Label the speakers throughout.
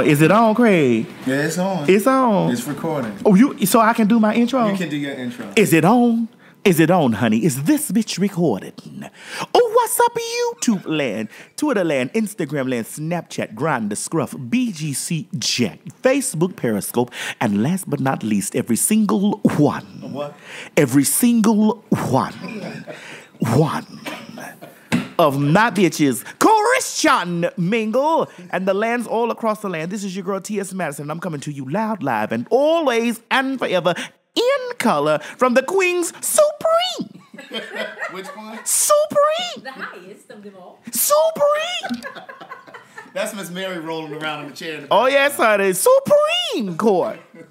Speaker 1: On, is it on, Craig?
Speaker 2: Yeah, it's on.
Speaker 1: It's on.
Speaker 2: It's recording.
Speaker 1: oh, you so I can do my intro.
Speaker 2: You can do your intro.
Speaker 1: Is it on? Is it on, honey? Is this bitch recorded? Oh, what's up, YouTube land, Twitter land, Instagram land, Snapchat, Grind, the Scruff, BGC Jack, Facebook, Periscope, and last but not least, every single one.
Speaker 2: What?
Speaker 1: Every single one. One of my bitches, Christian Mingle, and the lands all across the land. This is your girl T.S. Madison, and I'm coming to you loud, live, and always and forever in color from the Queen's Supreme.
Speaker 2: Which one?
Speaker 1: Supreme!
Speaker 3: The highest of them all.
Speaker 1: Supreme!
Speaker 2: That's Miss Mary rolling around in the chair.
Speaker 1: Oh, yes, honey. Supreme Court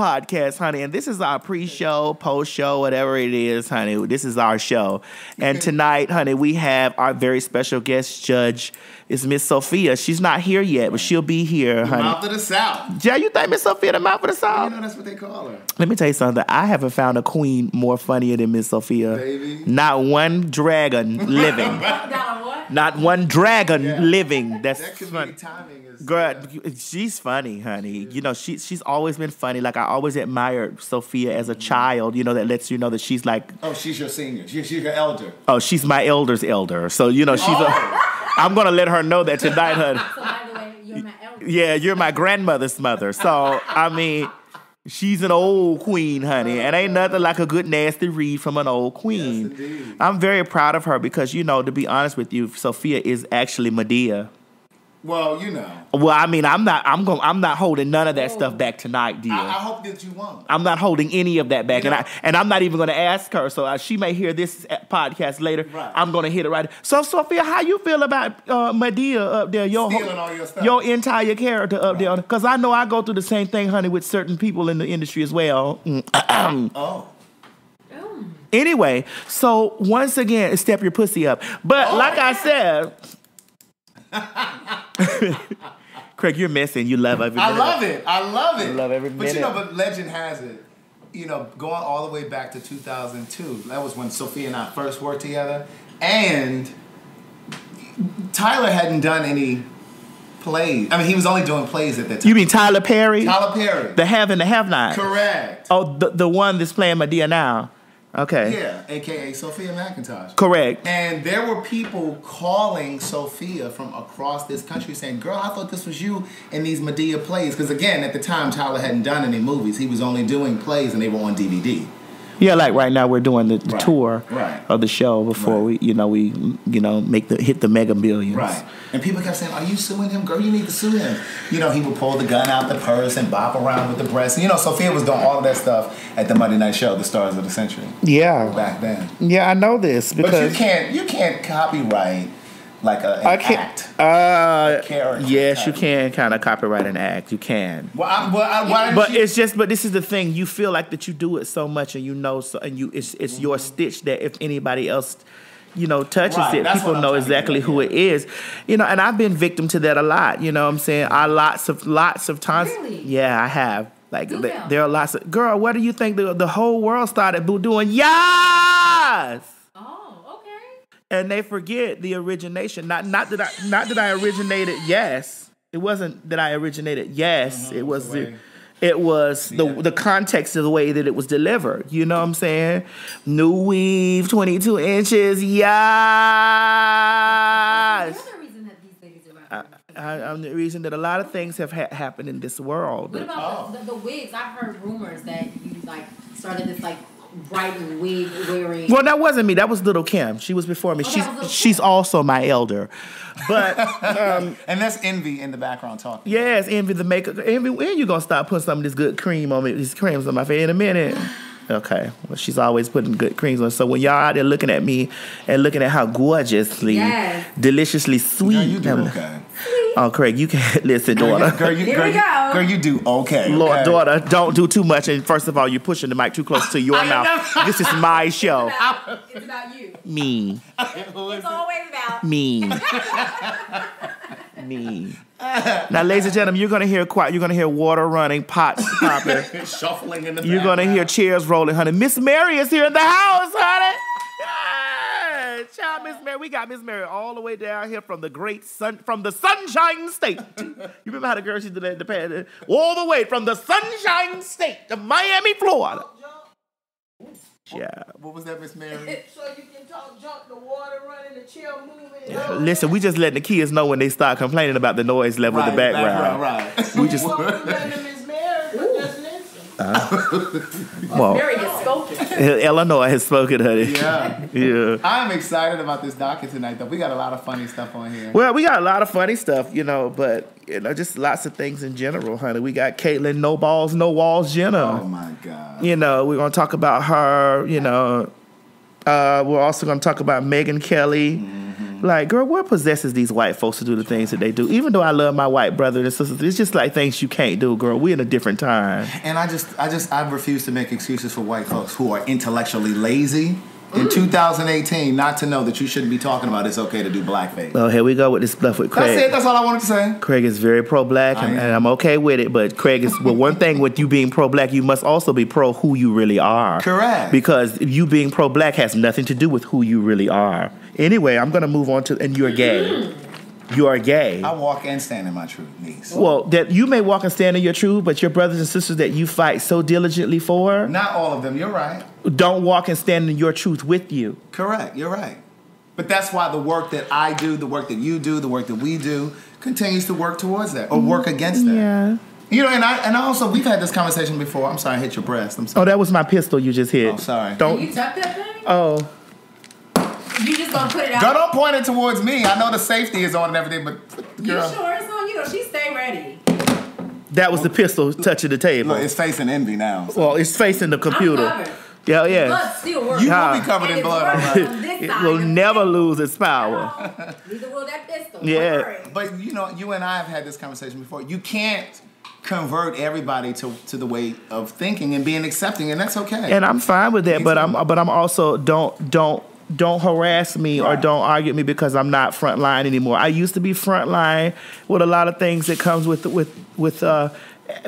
Speaker 1: podcast, honey. And this is our pre show, post show, whatever it is, honey. This is our show. And tonight, honey, we have our very special guest judge. Is Miss Sophia. She's not here yet, but she'll be here, honey.
Speaker 2: Mouth of the South.
Speaker 1: Yeah, you think Miss Sophia the mouth of the South?
Speaker 2: You know that's what they call her.
Speaker 1: Let me tell you something. I haven't found a queen more funnier than Miss Sophia.
Speaker 2: Baby.
Speaker 1: Not one dragon living.
Speaker 3: Down what?
Speaker 1: Not one dragon
Speaker 2: Yeah.
Speaker 1: living. That's
Speaker 2: That
Speaker 1: funny.
Speaker 2: timing. Is,
Speaker 1: Girl, she's funny, honey. You know, she she's always been funny. Like I always admired Sophia as a mm-hmm. child. You know, that lets you know that she's like,
Speaker 2: Oh, she's your senior. She, she's your elder.
Speaker 1: oh, she's my elder's elder. So you know, she's. A, oh. I'm gonna let her know that tonight, honey.
Speaker 3: So by the way, you're my elder.
Speaker 1: Yeah, you're my grandmother's mother. So I mean, she's an old queen, honey, and ain't nothing like a good nasty read from an old queen.
Speaker 2: Yes.
Speaker 1: I'm very proud of her because you know, to be honest with you, Sophia is actually Madea.
Speaker 2: Well, you know.
Speaker 1: Well, I mean, I'm not. I'm going. I'm not holding none of that stuff back tonight, dear.
Speaker 2: I, I hope that you won't.
Speaker 1: I'm not holding any of that back,
Speaker 2: You
Speaker 1: and I and I'm not even going to ask her. So uh, she may hear this uh, podcast later.
Speaker 2: Right.
Speaker 1: I'm going to hit it right. So Sophia, how you feel about uh, Madea up there? Your
Speaker 2: Stealing all your stuff.
Speaker 1: your entire character up there, because I know I go through the same thing, honey, with certain people in the industry as well. Mm.
Speaker 2: Oh.
Speaker 1: Anyway, so once again, step your pussy up. But
Speaker 2: Oh.
Speaker 1: like I said. Craig, you're missing. You love every
Speaker 2: I love it. I love it.
Speaker 1: I love every minute.
Speaker 2: But you know, but legend has it. You know, going all the way back to 2002. That was when Sophia and I first worked together, and Tyler hadn't done any plays. I mean, he was only doing plays at that time.
Speaker 1: You mean Tyler Perry?
Speaker 2: Tyler Perry.
Speaker 1: The have and the have not.
Speaker 2: Correct.
Speaker 1: Oh, the, the one that's playing Madea now. Okay.
Speaker 2: Yeah, aka Sophia McIntosh.
Speaker 1: Correct.
Speaker 2: And there were people calling Sophia from across this country saying, Girl, I thought this was you in these Madea plays. Because again, at the time, Tyler hadn't done any movies. He was only doing plays and they were on DVD.
Speaker 1: Yeah, like right now we're doing the, the
Speaker 2: Right.
Speaker 1: tour
Speaker 2: Right.
Speaker 1: of the show before
Speaker 2: Right.
Speaker 1: we, you know, we, you know, make the hit the mega billions.
Speaker 2: Right. And people kept saying, Are you suing him? Girl, you need to sue him. You know, he would pull the gun out the purse and bop around with the breast. And, you know, Sophia was doing all of that stuff at the Monday Night Show, the Stars of the Century,
Speaker 1: Yeah.
Speaker 2: back then.
Speaker 1: Yeah, I know this because
Speaker 2: But
Speaker 1: because
Speaker 2: you can't you can't copyright like a, an
Speaker 1: I can't.
Speaker 2: act.
Speaker 1: Uh,
Speaker 2: character.
Speaker 1: yes, you can kind of copyright an act. You can.
Speaker 2: Well, I, well, I, why didn't
Speaker 1: But
Speaker 2: you-
Speaker 1: it's just, but this is the thing. You feel like that you do it so much, and you know, so, and you, it's, it's your stitch that if anybody else, you know, touches
Speaker 2: Right,
Speaker 1: it,
Speaker 2: that's
Speaker 1: people know exactly
Speaker 2: get at,
Speaker 1: who it is. You know, and I've been victim to that a lot. You know, what I'm saying I lots of lots of times.
Speaker 3: Really?
Speaker 1: Yeah, I have. Like
Speaker 3: Do
Speaker 1: there are lots of girl. What do you think the the whole world started bo- doing? Yes.
Speaker 3: Oh, okay.
Speaker 1: and they forget the origination. Not not that I not that I originated. Yes, it wasn't that I originated. Yes, it was
Speaker 2: the
Speaker 1: the. It was the
Speaker 2: Yeah.
Speaker 1: the context of the way that it was delivered. You know what I'm saying? New weave, 22 inches. Yes.
Speaker 3: What's the reason that these ladies are rapping?
Speaker 1: I, I'm the reason that a lot of things have ha- happened in this world.
Speaker 3: What about the, the, the wigs? I've heard rumors that you like started this like bright wig wearing.
Speaker 1: Well, that wasn't me. That was Lil' Kim. She was before me.
Speaker 3: Oh, that
Speaker 1: she's
Speaker 3: Kim.
Speaker 1: she's also my elder. But um,
Speaker 2: and that's Envy in the background talking.
Speaker 1: Yes, envy the makeup. Envy, when you gonna stop putting some of this good cream on me? These creams on my face in a minute. Okay. Well, she's always putting good creams on. So when y'all out there looking at me and looking at how gorgeously,
Speaker 3: Yes.
Speaker 1: deliciously sweet,
Speaker 2: Girl, you do
Speaker 1: I'm-
Speaker 2: okay.
Speaker 1: Oh, Craig, you can't listen,
Speaker 2: Girl,
Speaker 1: daughter.
Speaker 2: you, girl, you,
Speaker 3: Here
Speaker 2: girl,
Speaker 3: we
Speaker 2: you-
Speaker 3: go.
Speaker 2: girl, you do okay.
Speaker 1: Lord,
Speaker 2: okay?
Speaker 1: daughter, don't do too much. And first of all, you're pushing the mic too close to your mouth.
Speaker 2: know.
Speaker 1: This is my show.
Speaker 3: It's about you.
Speaker 1: Me,
Speaker 3: It's always about
Speaker 1: me, me. Now, ladies and gentlemen, you're gonna hear quiet. You're gonna hear water running, pots popping.
Speaker 2: Shuffling in the
Speaker 1: You're gonna hear chairs rolling, honey. Miss Mary is here in the house, honey. Yes. child, Miss Mary. We got Miss Mary all the way down here from the great sun, from the Sunshine State. you remember how the girl she did that in the past? All the way from the Sunshine State to Miami, Florida. Yeah.
Speaker 2: What was that, Miss Mary?
Speaker 4: So you can talk junk, the water running, the chair moving.
Speaker 1: Listen, we just letting the kids know when they start complaining about the noise level in the background.
Speaker 2: Right, right.
Speaker 1: We just
Speaker 4: Well, we letting them Miss Mary, but just listen.
Speaker 1: well,
Speaker 3: Mary has spoken.
Speaker 1: Eleanor has spoken, honey.
Speaker 2: Yeah.
Speaker 1: Yeah.
Speaker 2: I'm excited about this docket tonight, though. We got a lot of funny stuff on here.
Speaker 1: Well, we got a lot of funny stuff, you know, but you know, just lots of things in general, honey. We got Caitlyn No Balls, No Walls Jenner.
Speaker 2: Oh my God.
Speaker 1: You know, we're gonna talk about her. You know, uh, we're also gonna talk about Megyn Kelly.
Speaker 2: Mm-hmm.
Speaker 1: Like, girl, what possesses these white folks to do the things that they do? Even though I love my white brother and sisters, it's just like things you can't do, girl. We're in a different time.
Speaker 2: And I just, I just, I refuse to make excuses for white folks who are intellectually lazy in mm. 2018 not to know that you shouldn't be talking about it's okay to do blackface.
Speaker 1: Oh, here we go with this stuff with Craig.
Speaker 2: That's it. That's all I wanted to say.
Speaker 1: Craig is very pro-black, and, and I'm okay with it. But Craig is well. One thing with you being pro-black, you must also be pro who you really are.
Speaker 2: Correct.
Speaker 1: Because you being pro-black has nothing to do with who you really are. Anyway, I'm gonna move on to, and you're gay. You are gay.
Speaker 2: I walk and stand in my truth, niece.
Speaker 1: Well, that you may walk and stand in your truth, but your brothers and sisters that you fight so diligently for
Speaker 2: Not all of them. You're right.
Speaker 1: don't walk and stand in your truth with you.
Speaker 2: Correct. You're right. But that's why the work that I do, the work that you do, the work that we do, continues to work towards that or mm, work against that.
Speaker 1: Yeah.
Speaker 2: You know, and I and also we've had this conversation before. I'm sorry, I hit your breast. I'm sorry.
Speaker 1: Oh, that was my pistol you just hit.
Speaker 2: Oh, sorry.
Speaker 1: Don't.
Speaker 3: You tuck that thing?
Speaker 1: Oh.
Speaker 3: You just gonna put it out?
Speaker 2: Girl, don't point it towards me. I know the safety is on and everything, but girl.
Speaker 3: You
Speaker 2: girl,
Speaker 3: sure it's on you? Though she stay ready.
Speaker 1: That was the pistol touching the table.
Speaker 2: look, it's facing envy now. so.
Speaker 1: well, it's facing the computer.
Speaker 3: covered.
Speaker 1: Yeah, yeah.
Speaker 3: Blood still works.
Speaker 2: You will be covered
Speaker 3: And
Speaker 2: in blood, right.
Speaker 1: It will never lose its power.
Speaker 3: Neither will that pistol.
Speaker 1: Yeah.
Speaker 2: But you know, you and I have had this conversation before. You can't convert everybody to, to the way of thinking and being accepting, and that's okay.
Speaker 1: And I'm fine with that,
Speaker 2: Me
Speaker 1: but. I'm but I'm also don't don't don't harass me or don't argue with me because I'm not frontline anymore. I used to be frontline with a lot of things that comes with with with uh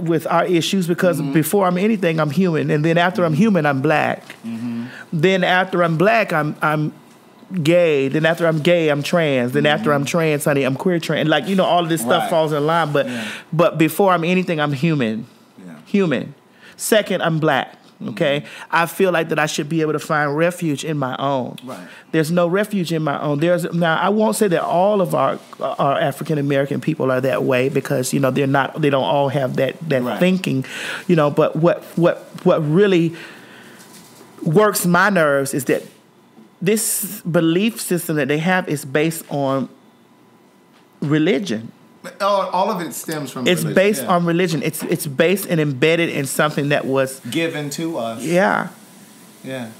Speaker 1: with our issues because
Speaker 2: Mm-hmm.
Speaker 1: before I'm anything I'm human and then after I'm human I'm black.
Speaker 2: Mm-hmm.
Speaker 1: Then after I'm black I'm I'm gay. Then after I'm gay, I'm trans. Then after I'm trans, honey, I'm queer trans. Like you know, all of this stuff falls in line. But
Speaker 2: Yeah.
Speaker 1: but before I'm anything, I'm human.
Speaker 2: Yeah.
Speaker 1: Human. Second, I'm black. Okay, mm-hmm. I feel like that I should be able to find refuge in my own.
Speaker 2: Right.
Speaker 1: There's no refuge in my own. There's now I won't say that all of our our African American people are that way because you know they're not they don't all have that that
Speaker 2: Right.
Speaker 1: thinking, you know. But what what what really works my nerves is that this belief system that they have is based on religion.
Speaker 2: All, all of it stems from
Speaker 1: It's
Speaker 2: religion,
Speaker 1: based
Speaker 2: yeah.
Speaker 1: on religion. It's it's based and embedded in something that was
Speaker 2: given to us.
Speaker 1: yeah.
Speaker 2: Yeah.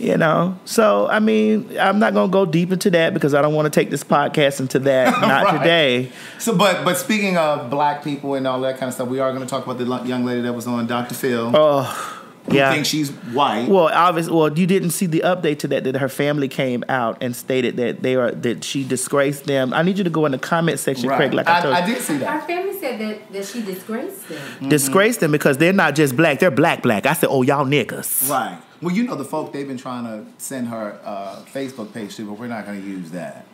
Speaker 1: You know, so I mean, I'm not gonna go deep into that because I don't want to take this podcast into that. Not
Speaker 2: Right.
Speaker 1: today.
Speaker 2: So, but but speaking of black people and all that kind of stuff, we are going to talk about the young lady that was on Dr. Phil.
Speaker 1: Oh,
Speaker 2: who
Speaker 1: yeah.
Speaker 2: thinks she's white.
Speaker 1: Well, obviously, well, you didn't see the update to that that her family came out and stated that they are that she disgraced them. I need you to go in the comment section, Craig. Like I, told
Speaker 2: I, did see that.
Speaker 3: Our
Speaker 2: that.
Speaker 3: family said that, that she disgraced them.
Speaker 1: disgrace them because they're not just black; they're black, black. I said, "Oh, y'all niggas."
Speaker 2: Right. Well, you know the folk they've been trying to send her uh, Facebook page to, but we're not going to use that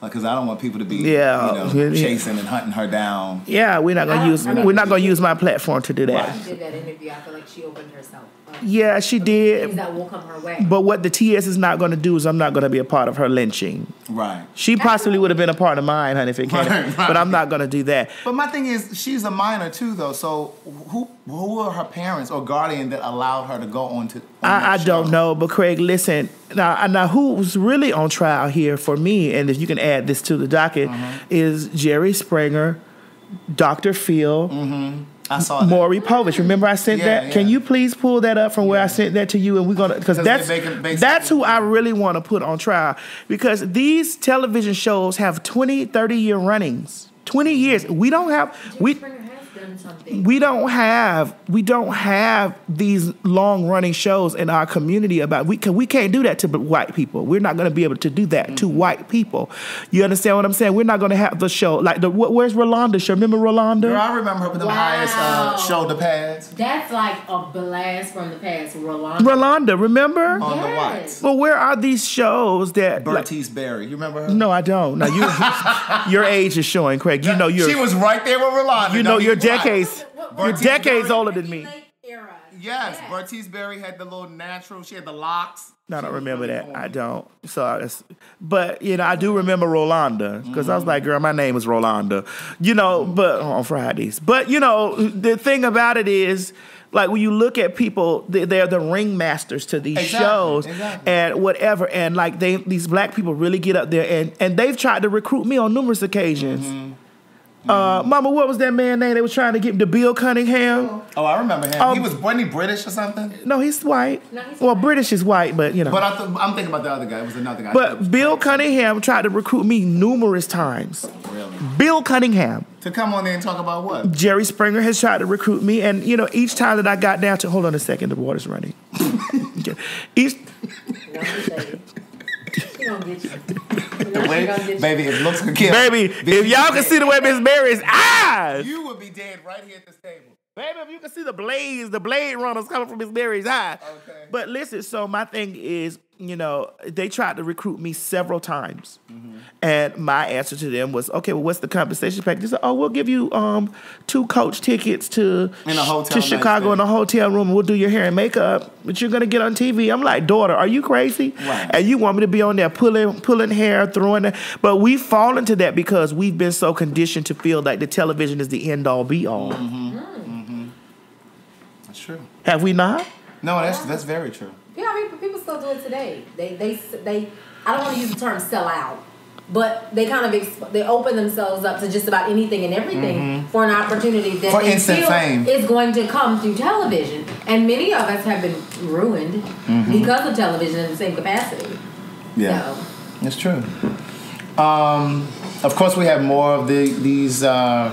Speaker 2: because I don't want people to be
Speaker 1: Yeah.
Speaker 2: you know, chasing and hunting her down.
Speaker 1: Yeah, we're not gonna
Speaker 3: I-
Speaker 1: use
Speaker 3: I mean-
Speaker 1: we're not gonna use my platform to do that.
Speaker 3: She did that interview. I feel like she opened herself up.
Speaker 1: Yeah, she did.
Speaker 3: that will come her way.
Speaker 1: But what the TS is not gonna do is I'm not gonna be a part of her lynching.
Speaker 2: Right.
Speaker 1: She possibly would have been a part of mine, honey, if it came.
Speaker 2: Right, right.
Speaker 1: But I'm not gonna do that.
Speaker 2: But my thing is, she's a minor too, though. So who who are her parents or guardian that allowed her to go on to? On
Speaker 1: I, I don't know, but Craig, listen. Now, now, who's really on trial here for me, and if you can add this to the docket,
Speaker 2: Uh-huh.
Speaker 1: is Jerry Springer, Dr. Phil,
Speaker 2: I saw that.
Speaker 1: Maury Povich. Remember, I sent
Speaker 2: Yeah,
Speaker 1: that. Can you please pull that up from where I sent that to you, and we're gonna because that's that's who I really want to put on trial because these television shows have 20, 30 year runnings. 20 years. We don't have we
Speaker 3: Springer has done something.
Speaker 1: we don't have we don't have these long running shows in our community about we can we can't do that to white people. We're not going to be able to do that to white people. You understand what I'm saying? We're not going to have the show like the wh- where's Rolonda show? Remember Rolonda?
Speaker 2: Girl, I remember her with the
Speaker 3: Wow.
Speaker 2: highest uh, shoulder pads
Speaker 3: That's like a blast from the past. Rolonda.
Speaker 1: Rolonda, remember?
Speaker 2: on the
Speaker 3: Yes.
Speaker 1: Well, where are these shows that? like-
Speaker 2: Bertice Berry. You remember her?
Speaker 1: no, I don't. Now you, your age is showing, Craig. You know you're.
Speaker 2: She was right there with Rolonda.
Speaker 1: you know you're
Speaker 2: get me right.
Speaker 1: Decades.
Speaker 3: What-
Speaker 1: You're
Speaker 3: what-
Speaker 1: decades
Speaker 3: what-
Speaker 1: older than me.
Speaker 3: Era.
Speaker 2: Yes, Bertice Berry had the little natural. She had the locks.
Speaker 1: No, I don't remember that.
Speaker 2: on
Speaker 1: I don't. So, I just, but you know, I do remember Rolonda because I was like, "Girl, my name is Rolanda," you know. But on Fridays, but you know, the thing about it is, like when you look at people, they- they're the ringmasters to these
Speaker 2: Exactly,
Speaker 1: shows
Speaker 2: exactly.
Speaker 1: and whatever, and like they, these black people really get up there and and they've tried to recruit me on numerous occasions.
Speaker 2: Mm-hmm.
Speaker 1: Uh, Mama, what was that man name? They was trying to get to Bill Cunningham.
Speaker 2: Oh, I remember him.
Speaker 1: Um,
Speaker 2: he was wasn't he British or something?
Speaker 1: No, he's white.
Speaker 3: No, he's
Speaker 1: well,
Speaker 3: white.
Speaker 1: British is white, but you know.
Speaker 2: But I th- I'm thinking about the other guy. It was another guy.
Speaker 1: But Bill Cunningham tried to recruit me numerous times.
Speaker 2: Really?
Speaker 1: Bill Cunningham.
Speaker 2: To come on there and talk about what?
Speaker 1: Jerry Springer has tried to recruit me, and you know, each time that I got down to hold on a second, the water's running. Okay. Each
Speaker 3: Don't you it. She gonna get you. Now she
Speaker 2: Wait,
Speaker 3: gonna get you.
Speaker 2: baby, if looks could kill.
Speaker 1: baby, if y'all can see the way Miss Mary's eyes,
Speaker 2: you would be dead right here at this table.
Speaker 1: baby, if you can see the blaze, the blade runners coming from Miss Mary's eye.
Speaker 2: Okay.
Speaker 1: But listen, so my thing is, you know, they tried to recruit me several times.
Speaker 2: Mm-hmm.
Speaker 1: And my answer to them was, okay, well, what's the compensation package? They said, oh, we'll give you um, two coach tickets to,
Speaker 2: In a hotel
Speaker 1: to Chicago in a hotel room. We'll do your hair and makeup, but you're going to get on TV. I'm like, daughter, are you crazy?
Speaker 2: Right.
Speaker 1: And you want me to be on there pulling, pulling hair, throwing it. But we fall into that because we've been so conditioned to feel like the television is the end all be all.
Speaker 2: Mm-hmm. That's true.
Speaker 1: Have we not?
Speaker 2: No, that's that's very true.
Speaker 3: Yeah, I mean, people still do it today. They, they, they. I don't want to use the term "sell out," but they kind of exp- they open themselves up to just about anything and everything for an opportunity that
Speaker 2: Mm-hmm. For instant fame.
Speaker 3: is going to come through television. And many of us have been ruined
Speaker 2: Mm-hmm.
Speaker 3: because of television in the same capacity.
Speaker 2: Yeah,
Speaker 3: So,
Speaker 2: it's true. Um, of course, we have more of the these uh,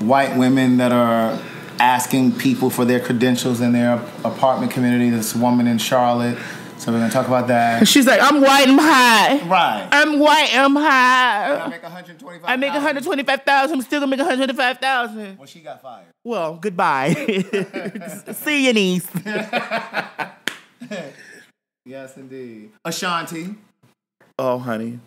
Speaker 2: white women that are asking people for their credentials in their apartment community. This woman in Charlotte. So we're gonna talk about that.
Speaker 1: She's like, I'm white, I'm high.
Speaker 2: Right.
Speaker 1: I'm white, I'm high.
Speaker 2: I make 125.
Speaker 1: I make 125,000, I'm still gonna make 125,000.
Speaker 2: Well, she got fired.
Speaker 1: Well, goodbye. See you, niece.
Speaker 2: Yes, indeed. Ashanti,
Speaker 1: Oh, honey.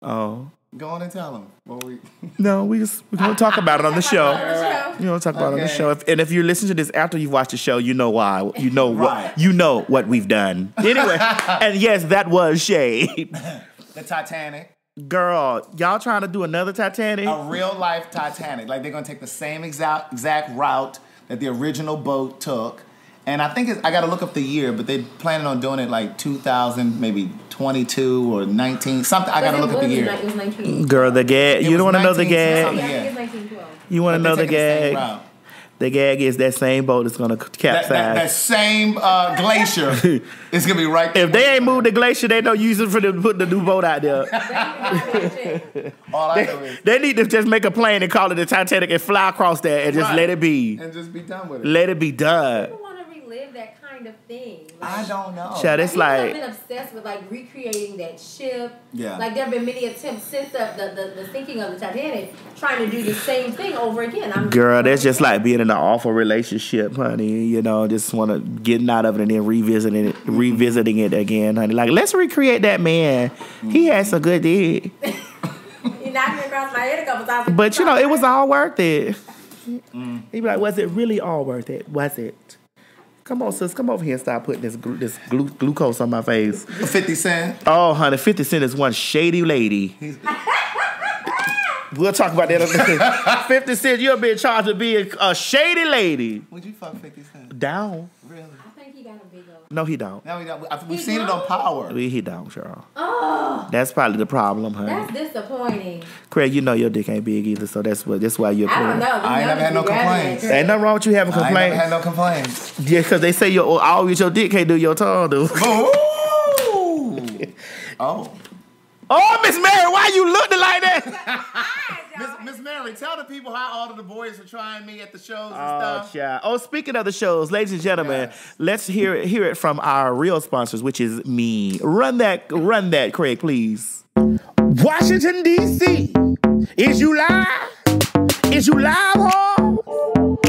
Speaker 1: Oh.
Speaker 2: Go on and tell them. What we?
Speaker 1: No, we just, we're gonna talk about it on the show.
Speaker 3: Right.
Speaker 1: You know, talk about it on the
Speaker 2: Okay.
Speaker 1: show. If, and if you're listening to this after you've watched the show, you know why. You know
Speaker 2: Right.
Speaker 1: what you know what we've done. Anyway, and yes, that was shade.
Speaker 2: The Titanic.
Speaker 1: Girl, y'all trying to do another Titanic?
Speaker 2: a real life Titanic. Like they're gonna take the same exact exact route that the original boat took. And I think it's, I got to look up the year, but they're planning on doing it like 2000, maybe 22 or 19, something. I got to look at the year.
Speaker 3: ni- It was 19.
Speaker 1: Girl, the gag.
Speaker 2: It
Speaker 1: You don't want to know the gag.
Speaker 3: Yeah, I think
Speaker 2: Yeah.
Speaker 3: it's 1912.
Speaker 1: You want to know the gag.
Speaker 2: route.
Speaker 1: The gag is that same boat is gonna capsize.
Speaker 2: that, that same uh, glacier is gonna be right there.
Speaker 1: if they ain't moved the glacier, they don't use it for them to put the new boat out there.
Speaker 2: All I know is
Speaker 1: they need to just make a plane and call it the Titanic and fly across there and just
Speaker 2: Right.
Speaker 1: let it be.
Speaker 2: and just be done with it.
Speaker 1: Let it be done.
Speaker 3: People want to relive that kind of thing.
Speaker 2: I don't know.
Speaker 1: Child, it's
Speaker 3: People have been obsessed with like recreating that ship.
Speaker 2: Yeah.
Speaker 3: Like there have been many attempts since the, the, the, the sinking of the Titanic trying to do the same thing over again. I'm
Speaker 1: Girl, that's just like being in an awful relationship, honey. You know, just want to getting out of it and then revisiting it, mm-hmm. revisiting it again, honey. Like, let's recreate that man. He had some good dick,
Speaker 3: You knocked me across my head a couple times.
Speaker 1: but you know, it was all worth it. Mm. He'd be like, "Was it really all worth it? Was it?" Come on, sis, come over here and stop putting this glu- this glu- glucose on my face.
Speaker 2: 50 Cent.
Speaker 1: Oh, honey, Fifty Cent is one shady lady. We'll talk about that. Fifty Cent, you're being charged with being a shady lady.
Speaker 2: Would you fuck 50 Cent?
Speaker 1: Down.
Speaker 2: Really?
Speaker 3: I think he got a big old.
Speaker 1: No, he don't.
Speaker 2: We got, I- we've
Speaker 3: He
Speaker 2: seen it on? Power.
Speaker 1: We he don't, Cheryl.
Speaker 3: Oh,
Speaker 1: That's probably the problem, honey.
Speaker 3: that's disappointing.
Speaker 1: Craig, you know your dick ain't big either, so that's what that's why you're.
Speaker 3: I don't
Speaker 1: cool.
Speaker 3: know.
Speaker 2: I ain't never had no complaints.
Speaker 1: Ain't nothing wrong with you having complaints.
Speaker 2: I ain't never had no complaints.
Speaker 1: Yeah, because they say your all with your dick can't do your tongue, do.
Speaker 2: Ooh. oh.
Speaker 1: oh, Miss Mary, why you looking like that?
Speaker 2: Miss, Miss Mary, tell the people how all of the boys are trying me at the shows and
Speaker 1: Oh,
Speaker 2: stuff.
Speaker 1: child. Oh, speaking of the shows, ladies and gentlemen,
Speaker 2: Yes.
Speaker 1: let's hear it, hear it from our real sponsors, which is me. Run that, run that, Craig, please. Washington D.C. Is you live? Is you live, ho?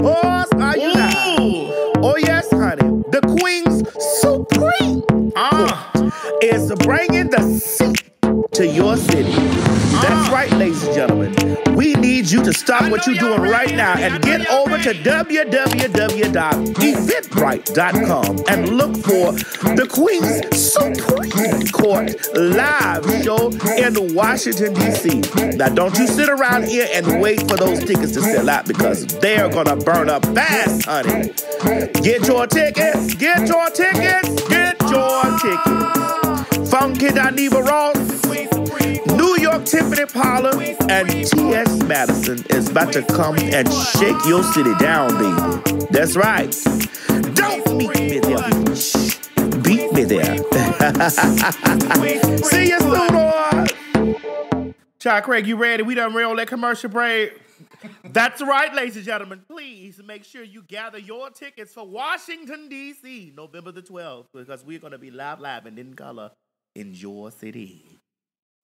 Speaker 1: Oh, are you live? Oh yes, honey. The Queen's Supreme uh, is bringing the seat to your city. That's right, ladies and gentlemen. We need you to stop what you're doing right now and get over to www.eventbrite.com and look for the Queen's Supreme Court live show in Washington, D.C. Now, don't you sit around here and wait for those tickets to sell out because they're going to burn up fast, honey. Get your tickets, get your tickets, get your tickets. Funky Dineva Ross, New York Tiffany Pollard, and T.S. Madison is about to come and shake your city down, baby. That's right. Don't meet me there, bitch. Beat me there. See you soon, boy. Child Craig, you ready? We done roll that commercial break. That's right, ladies and gentlemen. Please make sure you gather your tickets for Washington, D.C., November the 12th, because we're going to be live, live, and in color in your city.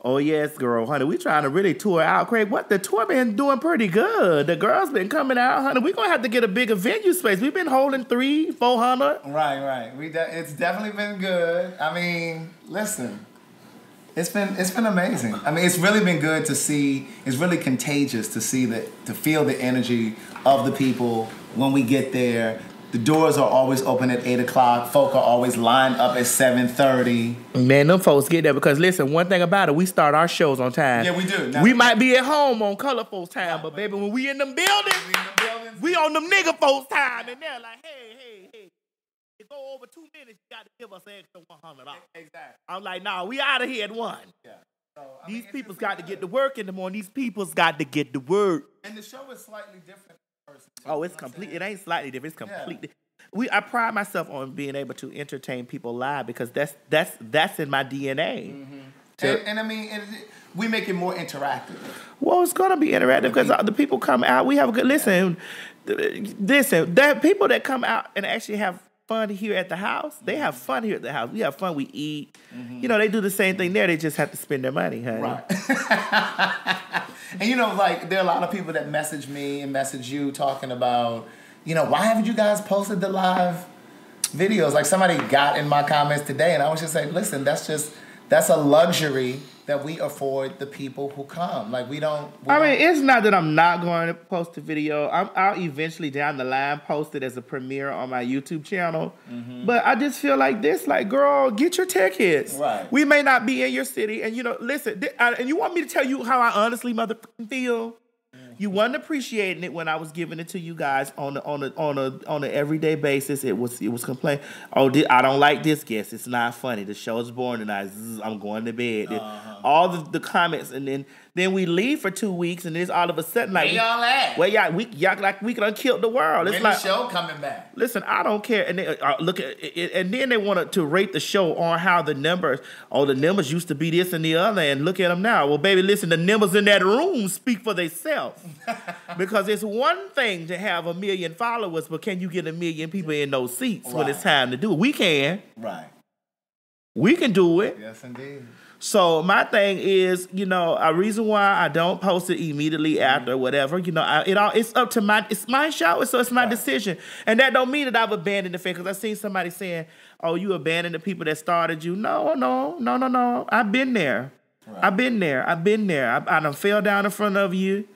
Speaker 1: Oh, yes, girl, honey. We trying to really tour out, Craig. What? The tour been doing pretty good. The girls been coming out, honey. we to have to get a bigger venue space. We've been holding three, 400.
Speaker 2: Right, right. We de- it's definitely been good. I mean, listen, it's been it's been amazing. I mean, it's really been good to see. It's really contagious to see that to feel the energy of the people when we get there. The doors are always open at eight o'clock. Folk are always lined up at seven thirty.
Speaker 1: Man, them folks get there because listen, one thing about it, we start our shows on time.
Speaker 2: Yeah, we do. Now-
Speaker 1: we might be at home on color folks time, but baby, when we in them buildings, we on them nigga folks time, and they're like, hey, hey, hey, it go over two minutes, you got to give us an extra one hundred dollars.
Speaker 2: Exactly.
Speaker 1: I'm like, nah, we out of here at one.
Speaker 2: Yeah. So,
Speaker 1: These
Speaker 2: mean,
Speaker 1: people's got to get to work in the morning. These people's got to get to work.
Speaker 2: And the show is slightly different. In person, too,
Speaker 1: Oh, it's
Speaker 2: know what I'm
Speaker 1: complete. It ain't slightly different. It's
Speaker 2: Yeah.
Speaker 1: completely. We I pride myself on being able to entertain people live because that's that's that's in my DNA.
Speaker 2: Mm-hmm.
Speaker 1: To-
Speaker 2: And, and I mean, it, we make it more interactive.
Speaker 1: Well, it's gonna be interactive because the people come out. We have a good listen. Listen, that people that come out and actually have fun here at the house, they have fun here at the house. We have fun. We eat. Mm-hmm. You know, they do the same thing there. They just have to spend their money, honey.
Speaker 2: Right. and you know, like there are a lot of people that message me and message you talking about, you know, why haven't you guys posted the live videos? Like somebody got in my comments today, and I was just like, listen, that's just that's a luxury that we afford the people who come. Like we don't. We
Speaker 1: I
Speaker 2: don't-
Speaker 1: mean, it's not that I'm not going to post a video. I'm, I'll eventually down the line post it as a premiere on my YouTube channel. Mm-hmm. But I just feel like this, like, girl, get your tickets.
Speaker 2: Right.
Speaker 1: We may not be in your city, and you know, listen. thi- I- and you want me to tell you how I honestly motherfucking feel? You weren't appreciating it when I was giving it to you guys on a, on a on a on an everyday basis. It was it was complaint. Oh, I don't like this guest. It's not funny. The show is boring tonight. Zzz, I'm going to bed. Uh-huh. All the, the comments, and then then we leave for two weeks, and it's all of a sudden like,
Speaker 2: Where y'all at?
Speaker 1: well, yeah, we y'all like we done killed the world. It's
Speaker 2: when
Speaker 1: like
Speaker 2: the show coming back?
Speaker 1: Listen, I don't care. And they uh, look at it, and then they wanted to rate the show on how the numbers. Oh, the numbers used to be this and the other, and look at them now. Well, baby, listen, the numbers in that room speak for themselves. because it's one thing to have a million followers, but can you get a million people in those seats when it's time to do it? We can.
Speaker 2: Right.
Speaker 1: We can do it.
Speaker 2: Yes, indeed.
Speaker 1: So my thing is, you know, a reason why I don't post it immediately mm-hmm. after whatever, you know, I, it all it's up to my it's my show, so it's my decision, and that don't mean that I've abandoned the fan because I seen somebody saying, "Oh, you abandoned the people that started you." No, no, no, no, no. I've been there. I've been there. I've been there. I, I done fell down in front of you.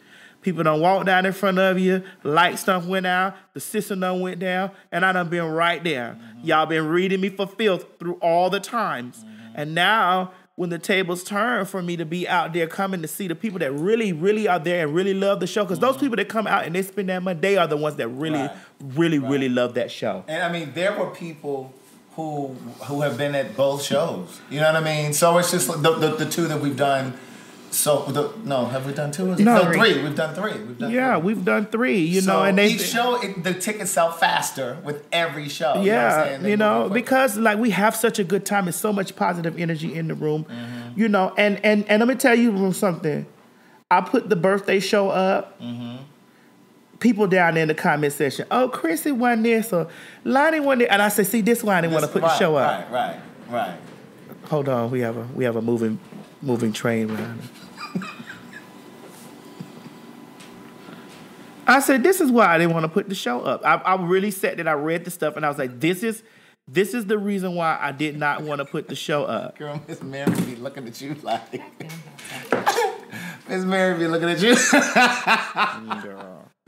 Speaker 1: People don't walk down in front of you. Light stuff went out. The system done went down. And I done been right there. Mm-hmm. Y'all been reading me for filth through all the times. Mm-hmm. And now, when the tables turn for me to be out there coming to see the people that really, really are there and really love the show, because those mm-hmm. people that come out and they spend that money, they are the ones that really,
Speaker 2: Right.
Speaker 1: really, really love that show.
Speaker 2: And I mean, there were people who who have been at both shows. You know what I mean? So it's just the, the, the two that we've done. So the, no, have we done two?
Speaker 1: No.
Speaker 2: no, three. We've done three. We've done
Speaker 1: Yeah,
Speaker 2: three.
Speaker 1: we've done three, you
Speaker 2: so
Speaker 1: know, and they
Speaker 2: each show it, the tickets sell faster with every show. you know
Speaker 1: Yeah, you know, because like we have such a good time and so much positive energy in the room,
Speaker 2: Mm-hmm.
Speaker 1: you know, and and and let me tell you something. I put the birthday show up. People down in the comment section, oh, Chrissy won this or Lonnie won it, and I said, see, this why I didn't want to put the show up.
Speaker 2: Right, right, right.
Speaker 1: Hold on, we have a we have a moving moving train around. I said, this is why I didn't want to put the show up. I, I really said that I read the stuff and I was like, this is this is the reason why I did not want to put the show up.
Speaker 2: Girl, Miss Mary be looking at you like. Miss Mary be looking at you.